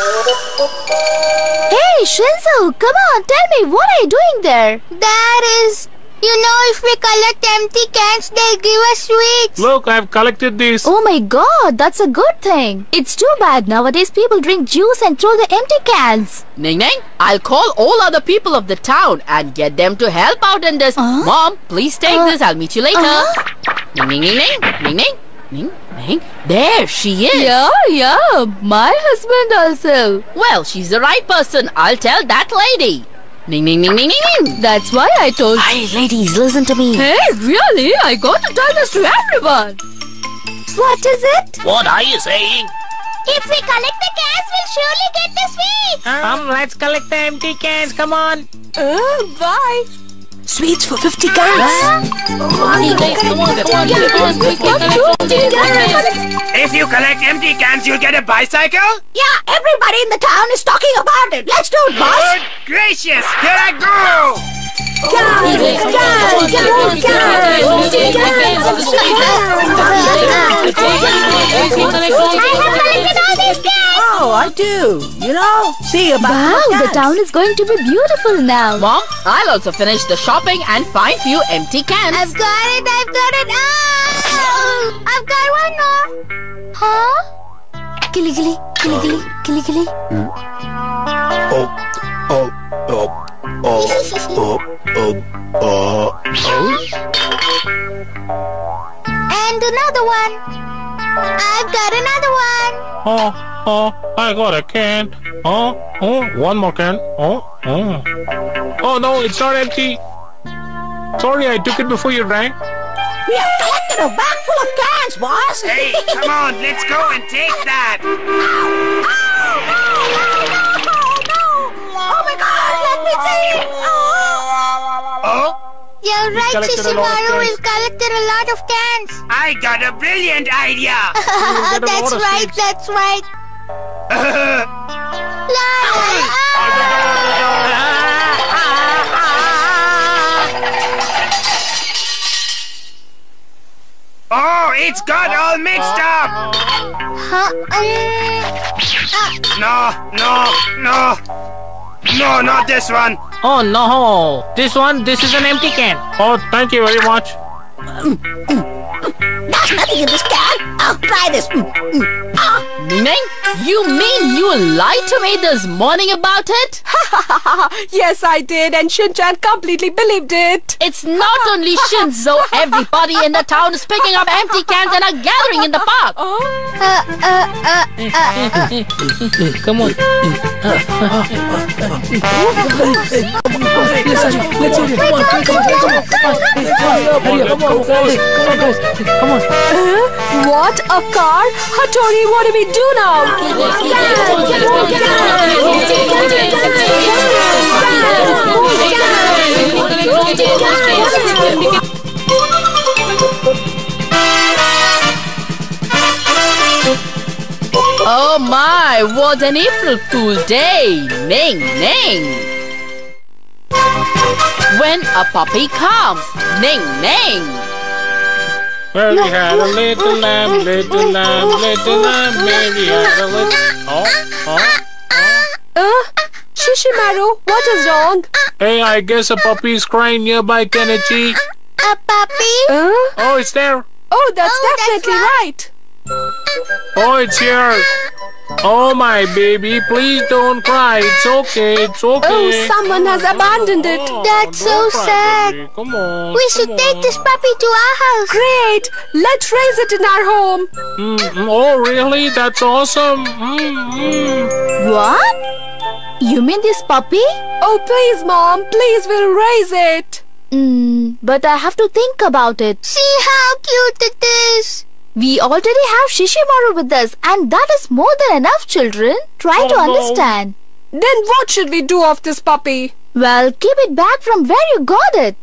Hey, Shinzo, come on, tell me, what are you doing there? that is, you know, if we collect empty cans, they give us sweets. Look, I've collected these. Oh my god, that's a good thing. It's too bad nowadays people drink juice and throw the empty cans. Ning ning. I'll call all other people of the town and get them to help out in this. Uh? Mom, please take Uh, this. I'll meet you later. uh-huh. Ning ning ning ning ning ning. Ning, Ning. There she is. Yeah, yeah, my husband also. Well, she's the right person. I'll tell that lady. Ning, ning, ning, ning, ning, ning. That's why I told Hey, ladies, listen to me. Hey, really? I got to tell this to everyone. What is it? What are you saying? If we collect the cans, we'll surely get the sweets. Come, let's collect the empty cans. Come on. Uh, bye. Sweets for 50 cans. Guys. If you collect empty cans, you'll get a bicycle? Yeah, everybody in the town is talking about it. Let's do it, boss. Good gracious, here I go! Oh, I do. You know, see about Wow, the town is going to be beautiful now. Mom, I'll also finish the shopping and find few empty cans. I've got it, I've got it. Oh, I've got one more. Huh? Gilly, gilly, gilly, gilly, gilly, gilly. Mm. Oh, oh, oh, oh, oh, oh, oh. And another one. I've got another one. Oh, oh, I got a can. Oh, oh, one more can. Oh, oh. Oh no, it's not empty. Sorry, I took it before you rang. We have collected a bag full of cans, boss. Hey, come on, let's go and take that. Oh my God! Let me see. Oh. Oh, You're right, Shishimaru. We've collected a lot of cans. I got a brilliant idea. that's right, that's right. La, la, la. oh, it's got all mixed up. Huh? Um, No, no, no. No, not this one. Oh no! This one, this is an empty can. Oh, thank you very much. There's nothing in this can. I'll try this. Ning, Ning, you mean you lied to me this morning about it? yes, I did, and Shinchan completely believed it. It's not only Shinzo. Everybody in the town is picking up empty cans and are gathering in the park. Oh, uh, uh, uh, uh, uh. Come on. what? A car? Hattori, what do we do? Oh my, what an April Fool day! Ning, ning! When a puppy comes, ning, ning! Well, we had a little lamb, little lamb, little lamb, Mary had a little. Oh, oh. oh. Uh, Shishimaru, what is wrong? Hey, I guess a puppy is crying nearby, Kenichi. A puppy? Uh? Oh, it's there. Oh, that's Oh, that's definitely right. Oh, it's here. Oh, my baby, please don't cry. It's okay, it's okay. Oh, someone has abandoned it. Oh, That's so cry, sad. baby. Come on. We should come take this puppy to our house. Great. Let's raise it in our home. Mm, mm, oh, really? That's awesome. Mm, mm. What? You mean this puppy? Oh, please, Mom. Please, we'll raise it. Mm, but I have to think about it. See how cute it is. We already have Shishimaru with us, and that is more than enough, children. Try to Oh, no. understand. Then what should we do of this puppy? Well, keep it back from where you got it.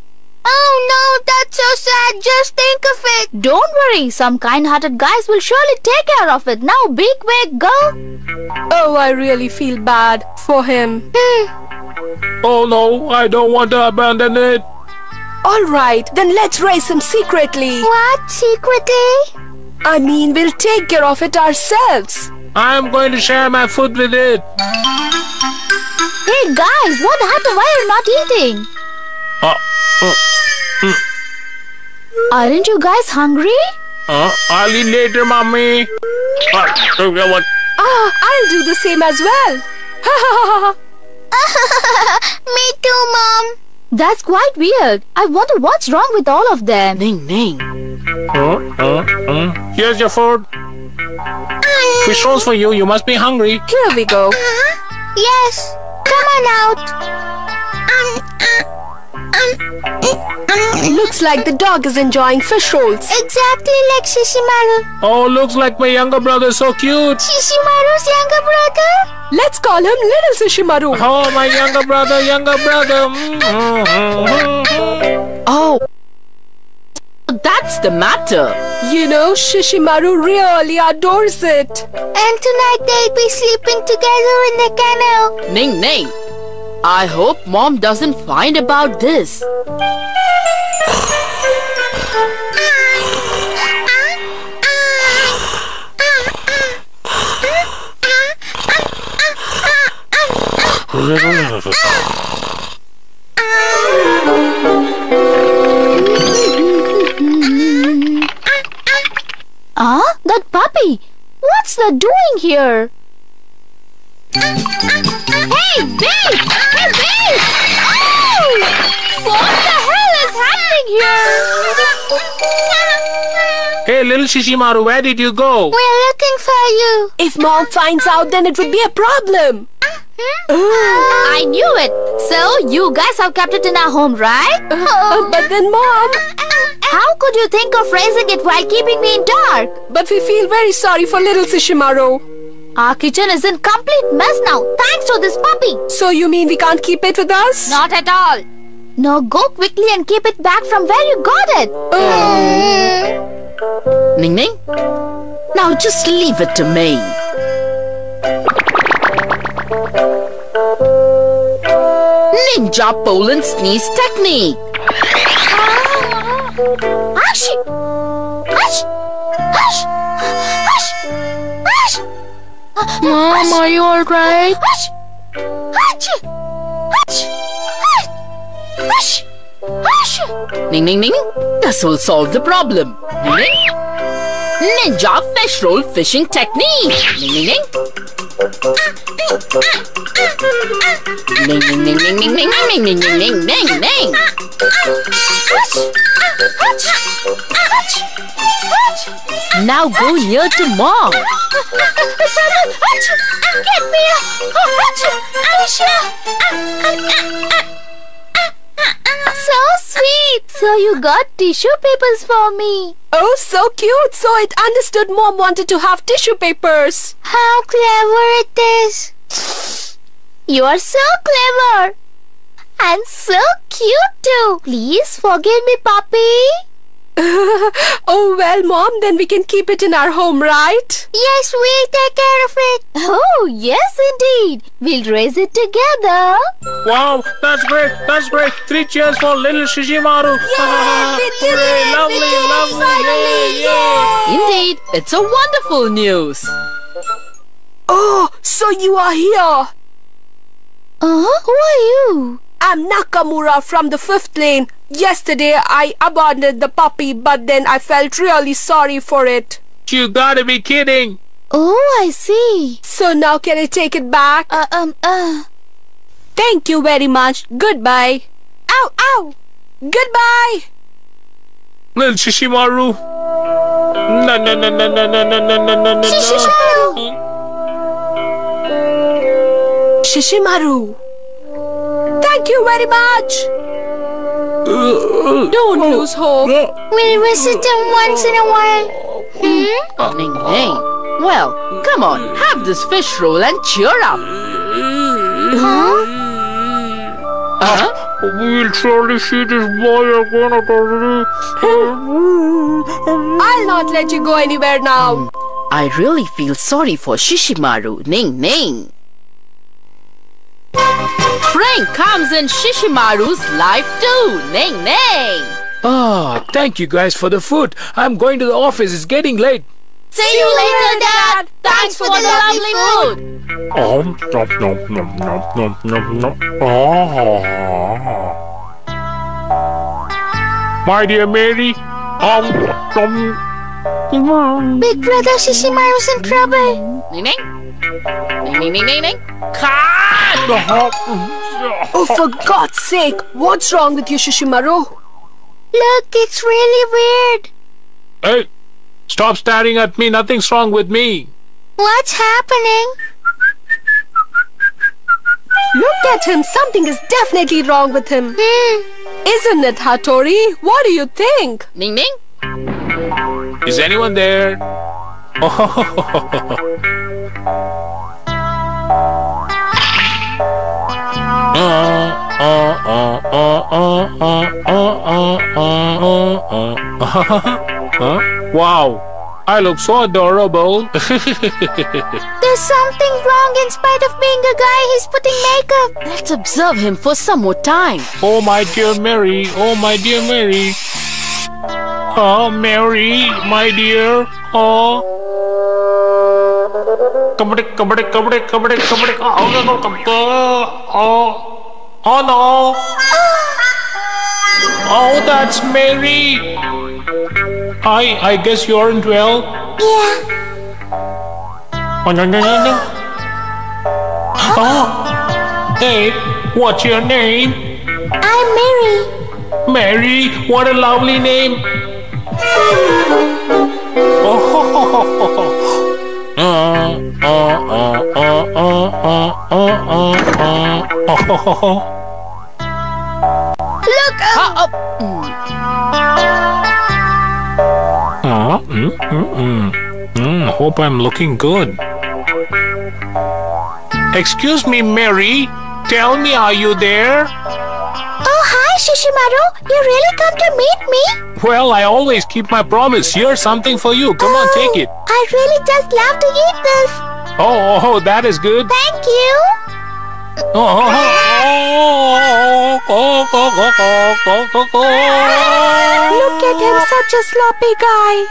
Oh no, that's so sad. Just think of it. Don't worry, some kind-hearted guys will surely take care of it. Now, be quick, go. Oh, I really feel bad for him. Hmm. Oh, no, I don't want to abandon it. All right, then let's raise him secretly. What? Secretly? I mean, we'll take care of it ourselves. I'm going to share my food with it. Hey, guys, what happened? Why are you not eating? Uh, uh, Aren't you guys hungry? uh, I'll eat later, mommy. Uh, uh, what? Ah, I'll do the same as well. Ha ha ha ha. Me too, Mom. That's quite weird. I wonder what's wrong with all of them. Ning Ning. Uh, uh, uh. Here's your food. Fish rolls for you. You must be hungry. Here we go. Yes. Come on out. Um, um, um. Looks like the dog is enjoying fish rolls. Exactly like Shishimaru. Oh, looks like my younger brother is so cute. Shishimaru's younger brother? Let's call him Little Shishimaru. Oh, my younger brother, younger brother. Mm-hmm. Oh. That's the matter. You know, Shishimaru really adores it. And tonight they'll be sleeping together in the kennel. Ning Ning. I hope mom doesn't find about this. Huh? That puppy? What's that doing here? Hey! Hey, little Shishimaru, where did you go? We're looking for you. If mom finds out, then it would be a problem. Uh-huh. Oh. Uh-huh. I knew it. So, you guys have kept it in our home, right? Uh, but then, mom. How could you think of raising it while keeping me in dark? But we feel very sorry for little Shishimaru. Our kitchen is in complete mess now, thanks to this puppy. So you mean we can't keep it with us? Not at all. No, go quickly and keep it back from where you got it. Ning Ning. Now just leave it to me. Ninja pollen sneeze technique. Hush! Hush! Hush! Hush! Hush! Mom, are you alright? Hush! Hush! Hush! Hush! Hush! Ning Ning Ning. This will solve the problem. Ning Ning. Ninja fish roll fishing technique. Ning Ning Ning. Ning Ning Ning Ning Ning Ning Ning Ning Ning Ning Ning. Now go near to mom. Get me! Alicia! So sweet! So you got tissue papers for me. Oh, so cute. So it understood mom wanted to have tissue papers. How clever it is. You are so clever. And so cute too. Please forgive me, puppy. oh, well, mom, then we can keep it in our home, right? Yes, we'll take care of it. Oh, yes, indeed. We'll raise it together. Wow, that's great, that's great. Three cheers for little Shishimaru. Hooray, lovely, lovely. Yay, yay. Indeed, it's a wonderful news. Oh, so you are here. Uh-huh. Who are you? I'm Nakamura from the fifth lane. Yesterday I abandoned the puppy, but then I felt really sorry for it. You gotta be kidding. Oh, I see. So now can I take it back? Uh, um, uh. Thank you very much. Goodbye. Ow, ow. Goodbye. Little Shishimaru. No, no, no, no, no, no, no, no, no, no, no. Shishimaru. Shishimaru. Thank you very much. Don't lose hope. We'll visit them once in a while. Hmm? Ning Ning. Well, come on, have this fish roll and cheer up. Huh? Uh-huh. We'll surely see this boy again. I'll not let you go anywhere now. I really feel sorry for Shishimaru. Ning Ning. Frank comes in Shishimaru's life too. Ning Ning. Ah, thank you guys for the food. I'm going to the office. It's getting late. See you later, Dad. Thanks for the lovely food. Um, nom, nom, nom, nom, nom, nom, nom. Oh. My dear Mary, um, um, Big brother Shishimaru's in trouble. Ning Ning. Ning Ning Ning Ning Ning. Oh, for God's sake, what's wrong with you, Shishimaru? Look, it's really weird. Hey, stop staring at me. Nothing's wrong with me. What's happening? Look at him. Something is definitely wrong with him. Hmm. Isn't it, Hattori? What do you think? Ning ning. Is anyone there? wow, I look so adorable. There's something wrong in spite of being a guy, he's putting makeup. Let's observe him for some more time. oh my dear Mary, oh my dear Mary. Oh Mary, my dear. Oh. Kabaddi, kabaddi, kabaddi, kabaddi, kabaddi. Oh, no, no, kabaddi. oh, oh no. Oh, that's Mary. Hi, I guess you aren't well. Yeah. Oh, no, no, no, no. Oh, hey, what's your name? I'm Mary. Mary, what a lovely name. Look, uh, Uh, mm, mm. Mm, hope I'm looking good. Excuse me, Mary. Tell me, are you there? Hi, Shishimaru. You really come to meet me? Well, I always keep my promise. Here's something for you. Come oh, on, take oh, it. I really just love to eat this. Oh, oh, oh that is good. Thank you. Look at him, such a sloppy guy.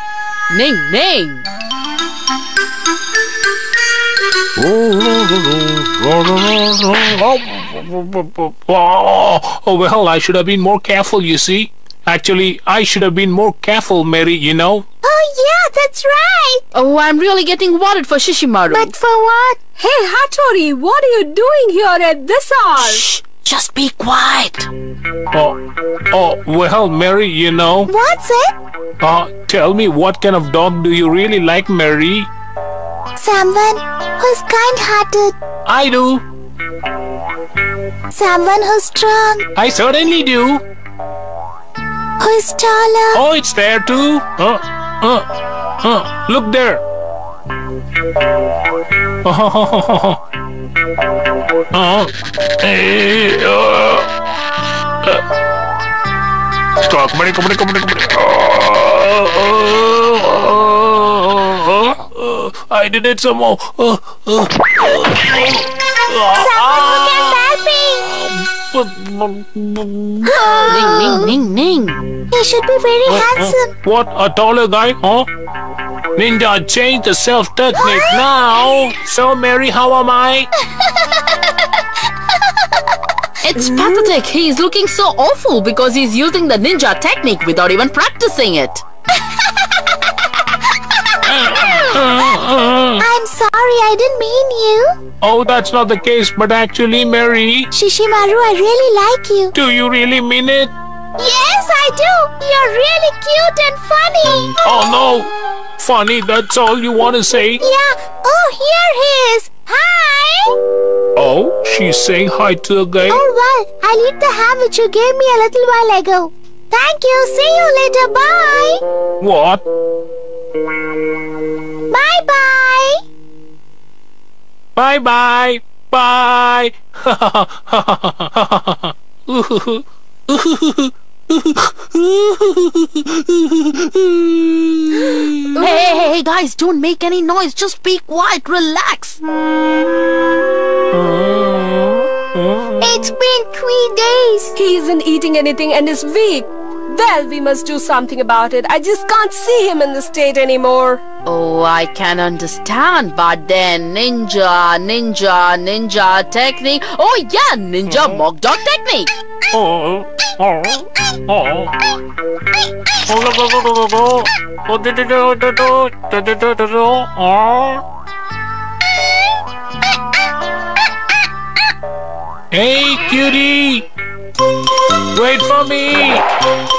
Ning, ning. Oh, well, I should have been more careful, you see. Actually, I should have been more careful, Mary, you know. Oh, yeah, that's right. Oh, I'm really getting worried for Shishimaru. But for what? Hey, Hattori, what are you doing here at this hour? Shh, just be quiet. Oh, oh, well, Mary, you know. What's it? Uh, tell me, what kind of dog do you really like, Mary? Someone who's kind-hearted. I do. Someone who's strong. I certainly do. Who's taller. Oh, it's there too. Uh, uh, uh, look there. uh, eh, uh, uh. Stop. Come on, come on, come on, come on. Uh, uh, uh, uh, I did it somehow. Uh, uh, Someone can help me. Ning ning ning ning. He should be very handsome. What? A taller guy? Huh? Ninja, change the self technique now. So, Mary, how am I? It's pathetic. He's looking so awful because he's using the ninja technique without even practicing it. Uh-uh. I'm sorry, I didn't mean you. Oh, that's not the case, but actually, Mary, Shishimaru, I really like you. do you really mean it? Yes, I do. You're really cute and funny. Oh no! Funny, that's all you want to say? Yeah. Oh, here he is. Hi. Oh, she's saying hi to the guy? Oh, well, I'll eat the ham which you gave me a little while ago. Thank you. See you later. Bye. What? Bye-bye. Bye bye! Bye! Hey, hey, hey, guys, don't make any noise. Just be quiet. Relax. Oh. It's been three days. He isn't eating anything and is weak. Well, we must do something about it. I just can't see him in this state anymore. Oh, I can understand, but then ninja, ninja, ninja technique. Oh, yeah, ninja mock dog technique. Oh, oh, oh. Hey, cutie! Wait for me!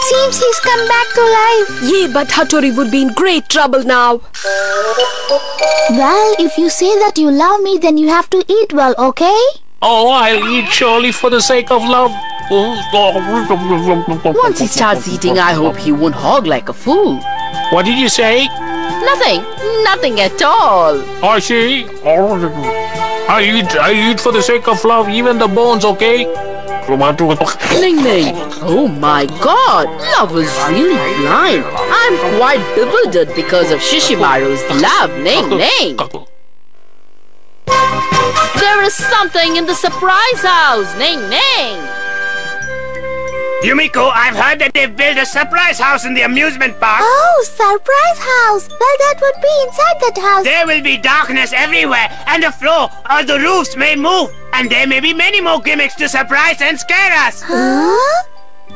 Seems he's come back to life. Yeah, but Hattori would be in great trouble now. Well, if you say that you love me, then you have to eat well, okay? Oh, I'll eat surely for the sake of love. Once he starts eating, I hope he won't hog like a fool. What did you say? Nothing. Nothing at all. I see. I eat, I eat for the sake of love, even the bones, okay? Ning Ning. Oh my god. Love is really blind. I'm quite bewildered because of Shishimaru's love. Ning Ning. There is something in the surprise house. Ning Ning. Yumiko, I've heard that they've built a surprise house in the amusement park. Oh, surprise house. Well, that would be inside that house. There will be darkness everywhere, and the floor or the roofs may move, and there may be many more gimmicks to surprise and scare us. Huh?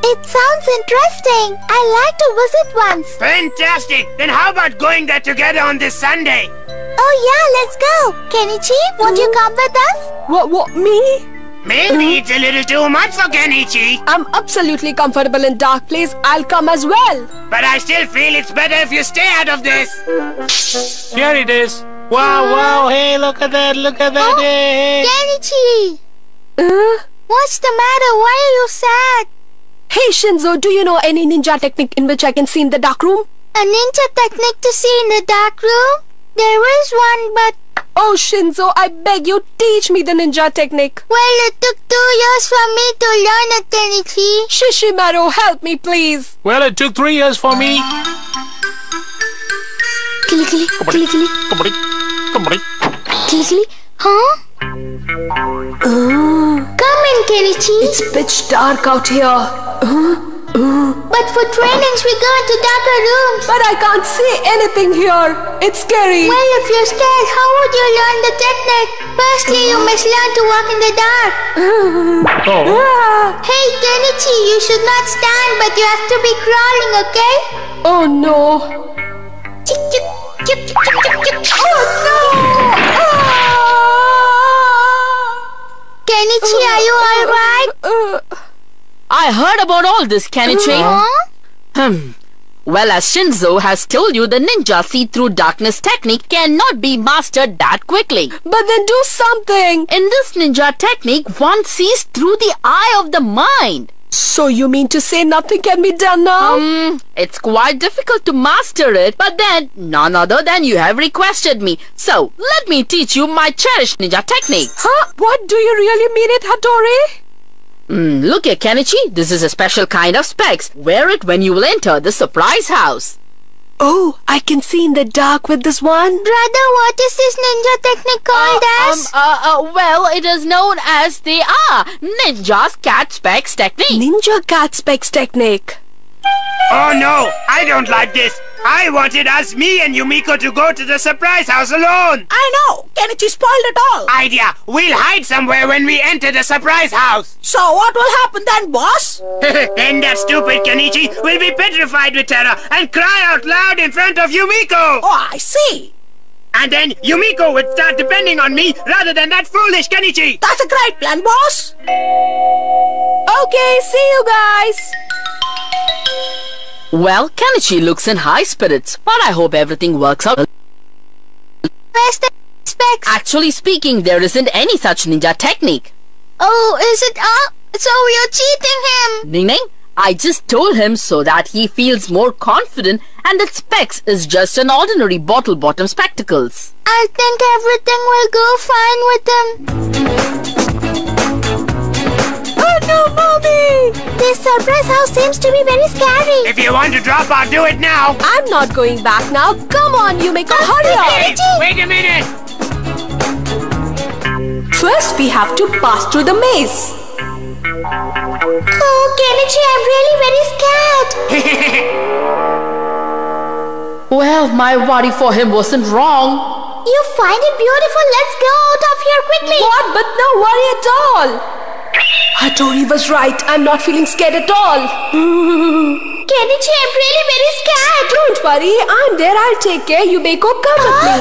It sounds interesting. I'd like to visit once. Fantastic! Then how about going there together on this Sunday? Oh yeah, let's go. Kenichi, won't you hmm? come with us? What, what, me? Maybe it's a little too much for Kenichi. I'm absolutely comfortable in dark place. I'll come as well. But I still feel it's better if you stay out of this. Here it is. Wow, wow, hey, look at that, look at that, hey, hey. Kenichi! Uh, What's the matter? Why are you sad? hey Shinzo, do you know any ninja technique in which I can see in the dark room? A ninja technique to see in the dark room? There is one, but... Oh Shinzo, I beg you, teach me the ninja technique. Well, it took two years for me to learn it, Kenichi. Shishimaru, help me please. Well, it took three years for me. Kili kili, kili kili, Come on, come on. kili kili. Huh? Uh, Come in, Kenichi. it's pitch dark out here. Uh, uh, But for trainings, we go into darker rooms. but I can't see anything here. It's scary. Well, if you're scared, how would you learn the technique? Firstly, you mm-hmm. must learn to walk in the dark. Oh, Hey, Kenichi, you should not stand, but you have to be crawling, okay? oh no. Oh no! Kenichi, are you alright? Uh, uh, uh. Uh, I heard about all this, Kenichi. Huh? Hmm. Well, as Shinzo has told you, the ninja see-through darkness technique cannot be mastered that quickly. but then do something. In this ninja technique, one sees through the eye of the mind. So you mean to say nothing can be done now? Hmm, it's quite difficult to master it, but then none other than you have requested me. So let me teach you my cherished ninja technique. Huh? What do you really mean it, Hattori? Hmm, look here, Kenichi. This is a special kind of specs. Wear it when you will enter the surprise house. Oh, I can see in the dark with this one. Brother, what is this ninja technique called Um, as? uh, uh, well, it is known as the ah ninja's cat specs technique. Ninja cat specs technique. Oh no, I don't like this. I wanted us, me and Yumiko to go to the surprise house alone. I know. Kenichi spoiled it all. Idea, we'll hide somewhere when we enter the surprise house. So what will happen then, boss? then that stupid Kenichi will be petrified with terror and cry out loud in front of Yumiko. Oh, I see. And then Yumiko would start depending on me rather than that foolish Kenichi. That's a great plan, boss. Okay, see you guys. Well, Kenichi looks in high spirits, but I hope everything works out. The specs? Actually speaking, there isn't any such ninja technique. Oh, is it up? So you're cheating him. Ning Ning, I just told him so that he feels more confident and that specs is just an ordinary bottle bottom spectacles. I think everything will go fine with him. No, mommy! This surprise house seems to be very scary. If you want to drop out, do it now. I'm not going back now. Come on, Yumiko, hurry Hey, up. wait a minute. First, we have to pass through the maze. Oh, Kenichi, I'm really very scared. Well, my worry for him wasn't wrong. You find it beautiful. Let's go out of here quickly. What? But no worry at all. Hattori was right. I'm not feeling scared at all. Kenichi, I'm really very scared. Don't worry. I'm there. I'll take care. Yumiko, come with me.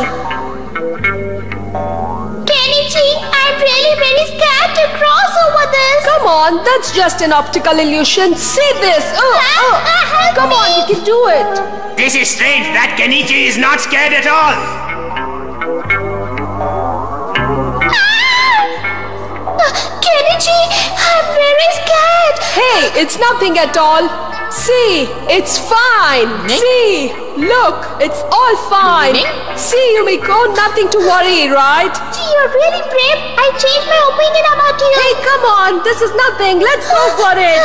Kenichi, I'm really very scared to cross over this. Come on, that's just an optical illusion. See this. Oh, oh. Come on, you can do it. This is strange. That Kenichi is not scared at all. Hey, it's nothing at all. See, it's fine. See, look, it's all fine. See, Yumiko, nothing to worry, right? Gee, you're really brave. I changed my opinion about you. Hey, come on, this is nothing. Let's go for it.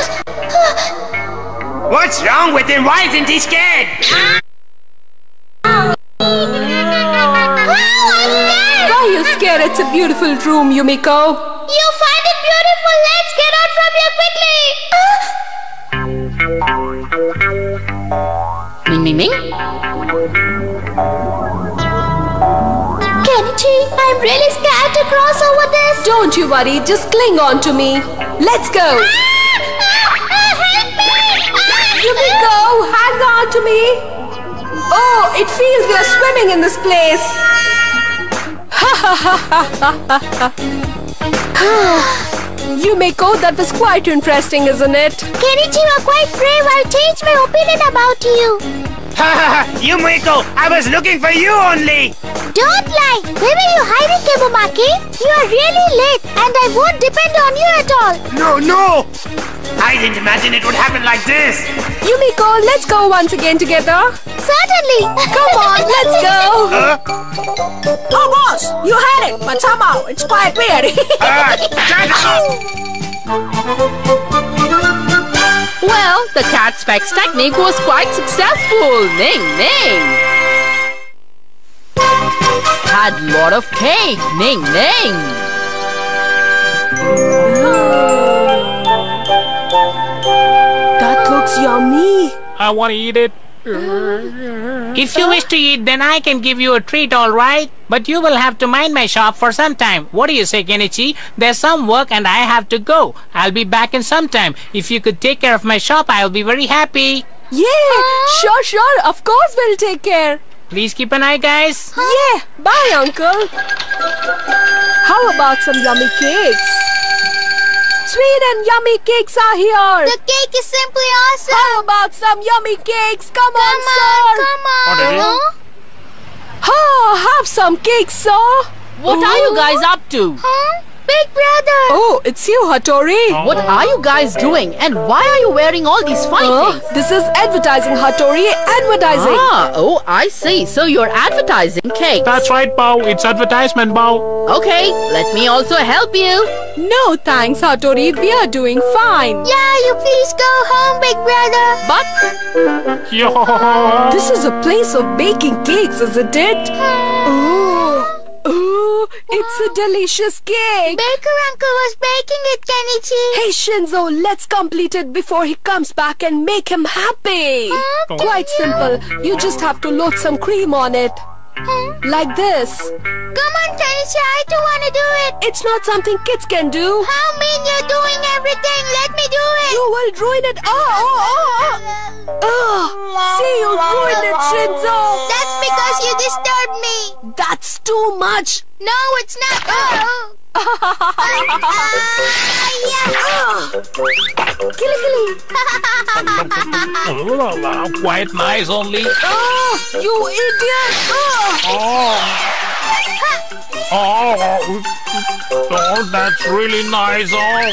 What's wrong with him? Why isn't he scared? Why are you scared? It's a beautiful room, Yumiko. You find it beautiful. Let's get out from here quickly. Ming, ming, ming. Kenichi, I'm really scared to cross over this. Don't you worry, just cling on to me. Let's go. Ah, ah, ah, help me! Yumiko, hang on to me. Oh, it feels we are swimming in this place. Yumiko, that was quite interesting, isn't it? Kenichi, you're quite brave. I'll change my opinion about you. Ha ha ha! Yumiko, I was looking for you only. Don't lie. Where were you hiding, Kemumaki? You are really late, and I won't depend on you at all. No, no! I didn't imagine it would happen like this. Yumiko, let's go once again together. Certainly. Come on, let's go. Huh? Oh, boss, you had it, but somehow it's quite weird. Shut up! Well, the cat specs technique was quite successful. Ning, ning. Had a lot of cake. Ning, ning. That looks yummy. I want to eat it. If you wish to eat, then I can give you a treat, alright? But you will have to mind my shop for some time. What do you say, Kenichi? There's some work and I have to go. I'll be back in some time. If you could take care of my shop, I'll be very happy. Yeah, sure, sure. Of course we'll take care. Please keep an eye, guys. Yeah, bye, uncle. How about some yummy cakes? Sweet and yummy cakes are here. The cake is simply awesome. How about some yummy cakes? Come, Come on, on, sir. come on. What is it? Oh, have some cakes, sir. What are you guys up to? Huh? Big brother. Oh, it's you, Hattori. What are you guys doing? And why are you wearing all these funny Oh, things? this is advertising, Hattori. Advertising. Ah, oh, I see. So you're advertising cake. That's right, Bao. It's advertisement, Bao. Okay, let me also help you. No, thanks, Hattori. We are doing fine. Yeah, you please go home, big brother. But Yo. This is a place of baking cakes, isn't it? Oh, it's a delicious cake. Baker uncle was baking it, Kenichi. Hey Shinzo, let's complete it before he comes back and make him happy. Huh? Quite simple. You just have to load some cream on it. Like this. Come on, Kenichi. I too want to do it. It's not something kids can do. How mean you're doing everything. Let me do it. You will ruin it. Oh, oh, oh, oh. Oh, see, you ruined it, Shinzo. That's because you disturbed me. That's too much. No, it's not. Oh. Ah, yeah. Killy, killy. Quite nice only. Oh, you idiot. Oh. Oh. Oh. Oh, that's really nice. Oh. Here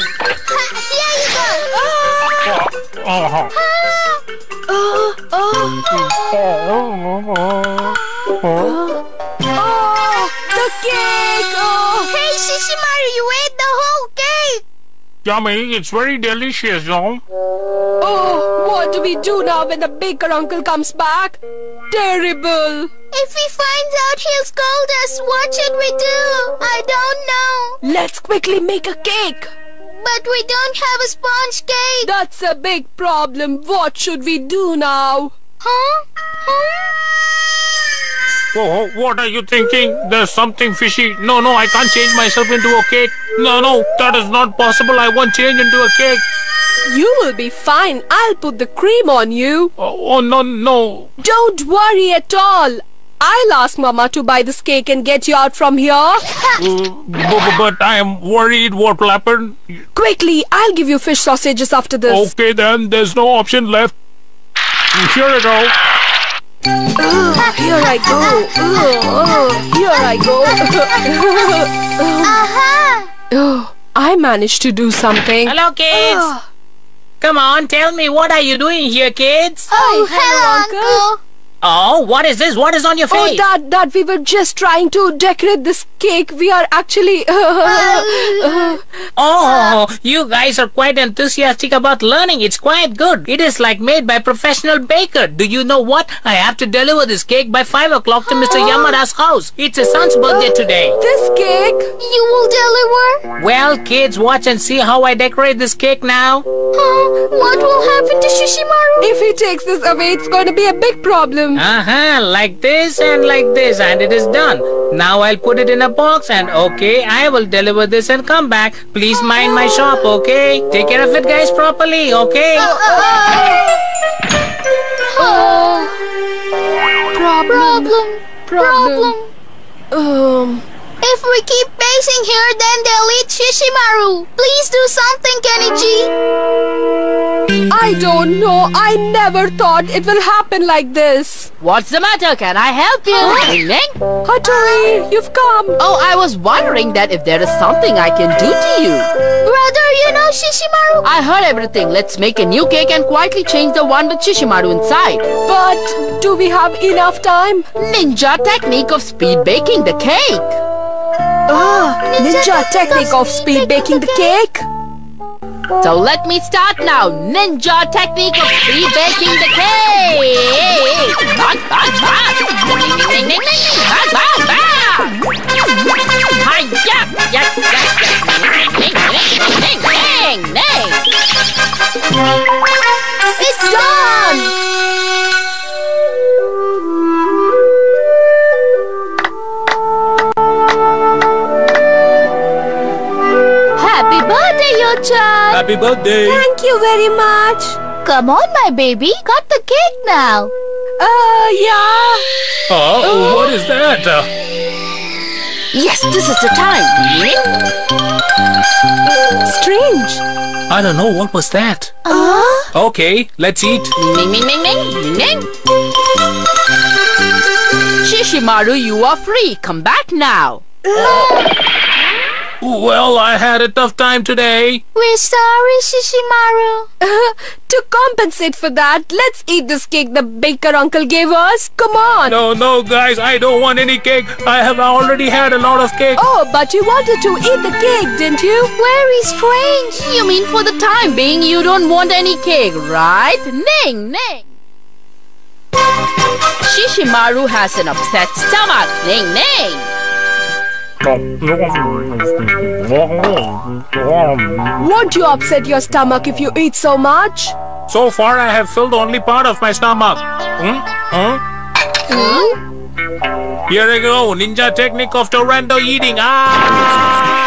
you go. Oh. Oh. Oh, oh, Oh. oh, the cake. Oh. Hey, Shishimaru, you ate the whole cake. Yummy. It's very delicious, no? Oh, what do we do now when the baker uncle comes back? Terrible. If he finds out, he'll scold us. What should we do? I don't know. Let's quickly make a cake. But we don't have a sponge cake. That's a big problem. What should we do now? Huh? Huh? Oh, what are you thinking? There's something fishy. No, no, I can't change myself into a cake. No, no, that is not possible. I won't change into a cake. You will be fine. I'll put the cream on you. Oh, oh no, no. Don't worry at all. I'll ask Mama to buy this cake and get you out from here. Uh, but, but I am worried what will happen. Quickly, I'll give you fish sausages after this. Okay then, there's no option left. Here I go. Ugh, here I go. Ugh, ugh, here I go. Oh, I managed to do something. Hello, kids. Ah. Come on, tell me, what are you doing here, kids? Oh, hello, Uncle. Oh, what is this? What is on your face? Oh, face? Dad, Dad, we were just trying to decorate this cake. We are actually. Oh, you guys are quite enthusiastic about learning. It's quite good. It is like made by professional baker. Do you know what? I have to deliver this cake by 5 o'clock to Mr. Yamada's house. It's his son's birthday uh, today. this cake? You will deliver? Well, kids, watch and see how I decorate this cake now. Huh? What will happen to Shishimaru? If he takes this away, it's going to be a big problem. Uh-huh, like this and like this and it is done. Now I'll put it in a box and okay, I will deliver this and come back. Please mind my shop, okay? Take care of it guys properly, okay? Oh, Problem. problem. Um. If we keep basing here, then they'll eat Shishimaru. Please do something, Kenichi. I don't know. I never thought it will happen like this. What's the matter? Can I help you? Ning Ning? Hattori, you've come. Oh, I was wondering that if there is something I can do to you. Brother, you know Shishimaru? I heard everything. Let's make a new cake and quietly change the one with Shishimaru inside. But do we have enough time? Ninja technique of speed baking the cake. Ah, ninja technique of speed baking the cake. So let me start now. Ninja technique of speed baking the cake. Hi, yeah, yeah, yeah, yeah. Birthday, Yochan! Happy birthday. Thank you very much. Come on, my baby. Cut the cake now. Uh, yeah. Oh, what is that? Uh, Yes, this is the time. Strange. I don't know what was that. Okay, let's eat. Ning, ning, ning, ning, ning, ning. Shishimaru, you are free. Come back now. Well, I had a tough time today. We're sorry, Shishimaru. to compensate for that, let's eat this cake the baker uncle gave us. Come on. No, no, guys, I don't want any cake. I have already had a lot of cake. Oh, but you wanted to eat the cake, didn't you? Very strange. You mean for the time being you don't want any cake, right? Ning, ning. Shishimaru has an upset stomach. Ning, ning. Won't you upset your stomach if you eat so much? So far, I have filled only part of my stomach. Hmm? Huh? Here I go. Ninja technique of Torrento eating. Ah!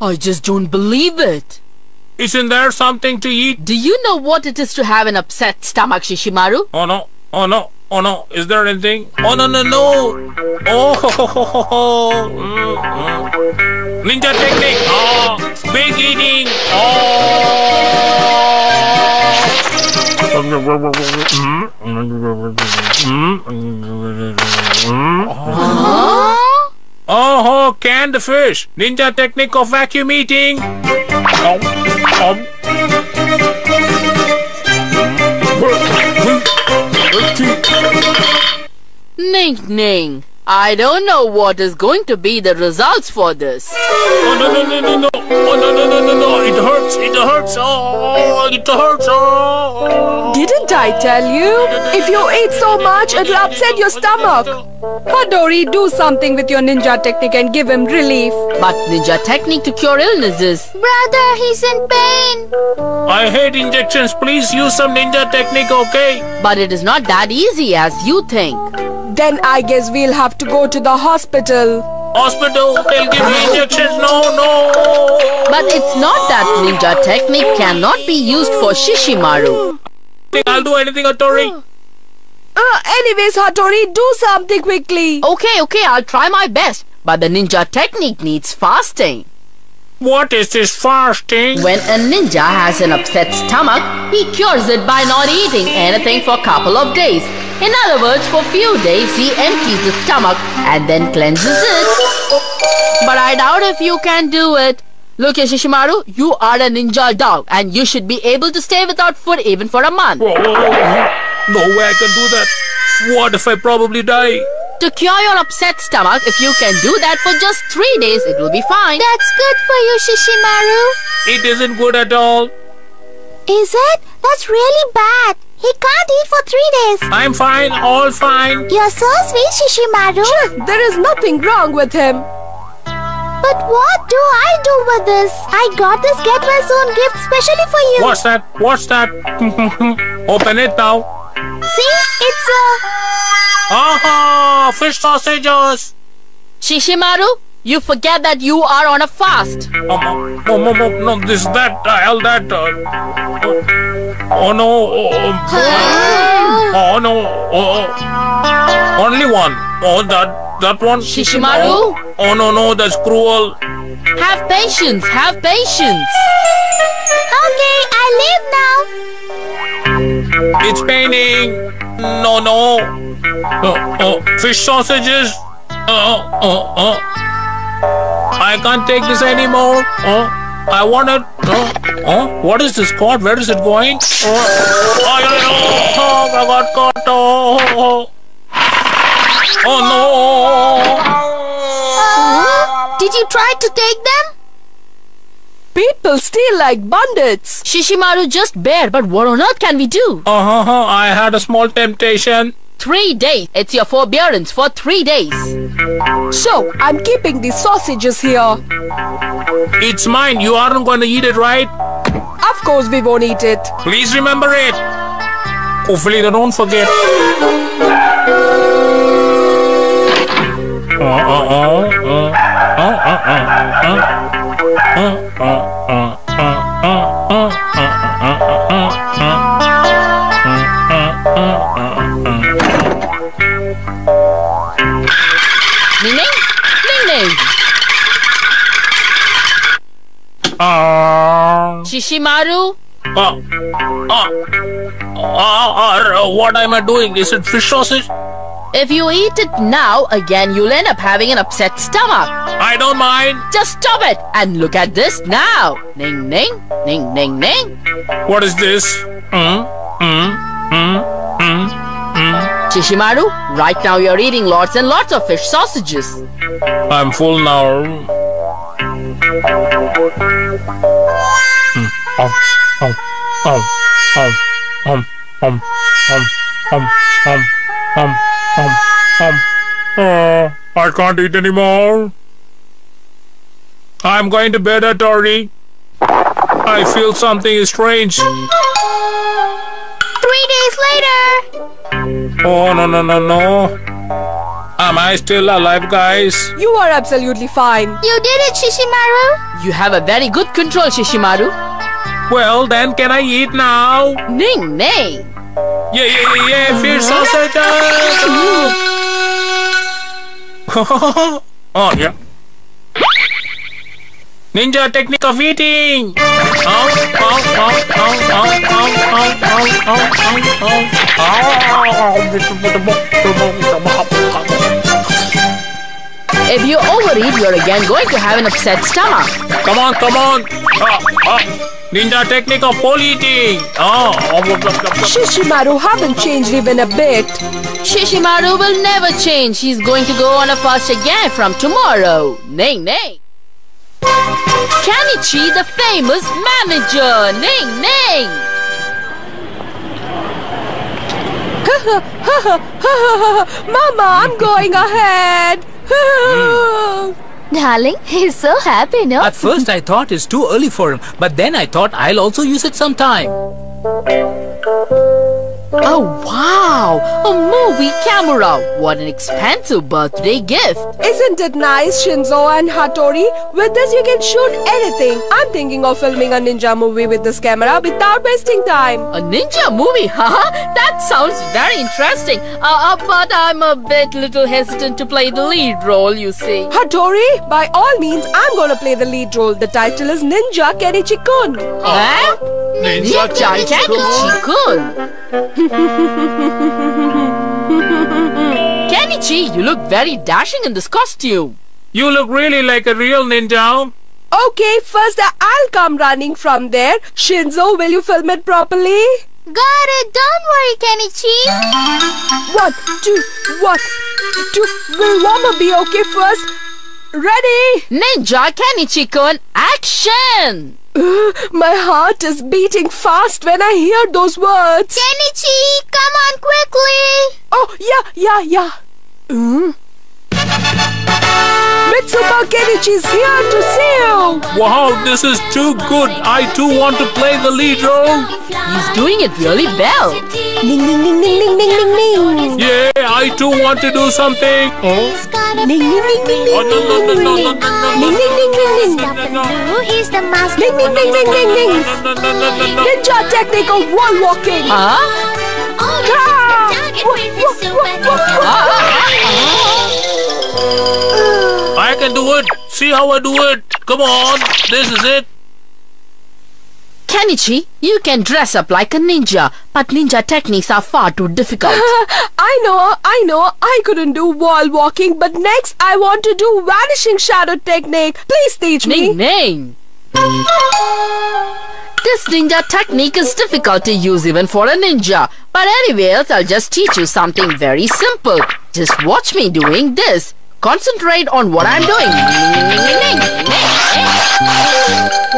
I just don't believe it. Isn't there something to eat? Do you know what it is to have an upset stomach, Shishimaru? Oh no. Oh no. Oh no. Is there anything? Oh no no no. Oh. Mm, mm. Ninja technique. Oh. Big eating. Oh. Oh, ho, canned fish. Ninja technique of vacuum eating. Om, om. Ning, ning. I don't know what is going to be the results for this. Oh no no no no no! Oh no no no no no! It hurts! It hurts! Oh, it hurts! Oh. Didn't I tell you? If you eat so much, it'll upset your stomach. Hattori, do something with your ninja technique and give him relief. But ninja technique to cure illnesses. Brother, he's in pain. I hate injections. Please use some ninja technique, okay? But it is not that easy as you think. Then I guess we'll have to go to the hospital. Hospital, they'll give me injections. No, no. But it's not that ninja technique cannot be used for Shishimaru. I'll do anything, Hattori. Uh, anyways, Hattori, do something quickly. Okay, okay, I'll try my best. But the ninja technique needs fasting. What is this fasting? When a ninja has an upset stomach, he cures it by not eating anything for a couple of days. In other words, for few days he empties the stomach and then cleanses it. But I doubt if you can do it. Look, Shishimaru, you are a ninja dog and you should be able to stay without food even for a month. Whoa, whoa, whoa. No way I can do that. What if I probably die? To cure your upset stomach, if you can do that for just three days, it will be fine. That's good for you, Shishimaru. It isn't good at all. Is it? That's really bad. He can't eat for three days. I'm fine, all fine. You're so sweet, Shishimaru. Sure, There is nothing wrong with him. But what do I do with this? I got this Get Well Soon gift specially for you. What's that? What's that? Open it now. See? It's a... Ah, fish sausages. Shishimaru, you forget that you are on a fast. Um, um, um, um, um, no, this, that, I'll that. Uh, uh, oh no. Oh, um, oh no. Oh, oh. Only one. Oh, that, that one. Shishimaru? Oh, oh no, no, that's cruel. Have patience, have patience. Okay, I leave now. It's paining. No, no. Uh, uh, fish sausages. Uh, uh, uh. I can't take this anymore. Uh, I want it. Uh, uh, what is this cord? Where is it going? Uh, oh, oh, I got caught. Oh, oh no. Did you try to take them? People steal like bandits. Shishimaru, just bear, but what on earth can we do? Uh huh. I had a small temptation. Three days. It's your forbearance for three days. So, I'm keeping the sausages here. It's mine. You aren't going to eat it, right? Of course we won't eat it. Please remember it. Hopefully they don't forget. Uh, uh, uh, Uh, Shishimaru, uh, uh, uh, uh, what am I doing? Is it fish sausage? if you eat it now, again you'll end up having an upset stomach. I don't mind. Just stop it and look at this now. Ning ning, ning ning ning. What is this? Hmm? Hmm? Hmm? Hmm? Hmm? Shishimaru, right now you're eating lots and lots of fish sausages. I'm full now. Um, um, um, um, um, um, um, um, um, um, um, um. Oh, I can't eat anymore. I'm going to bed, Hattori. I feel something is strange. Three days later. Oh, no, no, no, no. Am I still alive, guys? You are absolutely fine. You did it, Shishimaru. You have a very good control, Shishimaru. Well, then can I eat now? Ning ning. Yeah, yeah, yeah, yeah, fish sausages! Mm. oh, yeah. Ninja technique of eating! Oh, oh, oh, oh, oh, oh, oh, oh, oh, If you overeat, you're again going to have an upset stomach. Come on, come on! Oh, oh. Ninja technique of pole eating! Shishimaru haven't changed even a bit. Shishimaru will never change. He's going to go on a fast again from tomorrow. Ning ning. Kenichi, the famous manager. Ning ning. Mama, I'm going ahead. Hmm. Darling, he's so happy, no? At first I thought it's too early for him, but then I thought I'll also use it sometime. Oh wow! A movie camera! What an expensive birthday gift! Isn't it nice, Shinzo and Hattori? With this, you can shoot anything. I'm thinking of filming a ninja movie with this camera without wasting time. A ninja movie, haha! that sounds very interesting. Uh, uh, but I'm a bit little hesitant to play the lead role, you see. Hattori, by all means, I'm gonna play the lead role. The title is Ninja Kenichi-kun. Huh? Ninja Kenichi-kun. Kenichi, you look very dashing in this costume. You look really like a real ninja. Okay, first I'll come running from there. Shinzo, will you film it properly? Got it. Don't worry, Kenichi. One, two, one, two. Will Wama be okay first? Ready? Ninja Kenichi-kun, action! My heart is beating fast when I hear those words. Kenichi, come on quickly. Oh, yeah, yeah, yeah. Mm. Mitsuba Kenichi's here to see you. Wow, this is too good. I too want to play the lead role. He's doing it really well. Ning, ning, ning, ning, ning, ning, ning, ning. Yeah, I too want to do something. Ning, ning, ning, ning, ning, Oh, no, no, no, no, no, no, no, ning, ning, ning, ning, ning. Who is the master? Ning, ning, ning, ning, ning, ning. no, no, no, no, no. Ninja technique of wall walking. Huh? Ah! I can do it. See how I do it. Come on. This is it. Kenichi, you can dress up like a ninja, but ninja techniques are far too difficult. I know, I know, I couldn't do wall walking, but next I want to do vanishing shadow technique. Please teach me. Ning Ning. This ninja technique is difficult to use even for a ninja. But anyways, I'll just teach you something very simple. Just watch me doing this. Concentrate on what I'm doing.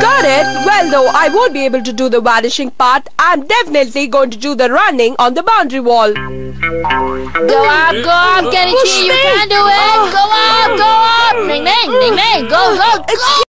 Got it. Well, though I won't be able to do the vanishing part, I'm definitely going to do the running on the boundary wall. Go up, go up, Kenichi. You can do it. Oh. Go up, go up. Ning Ning, Ning Ning. Go, go, go.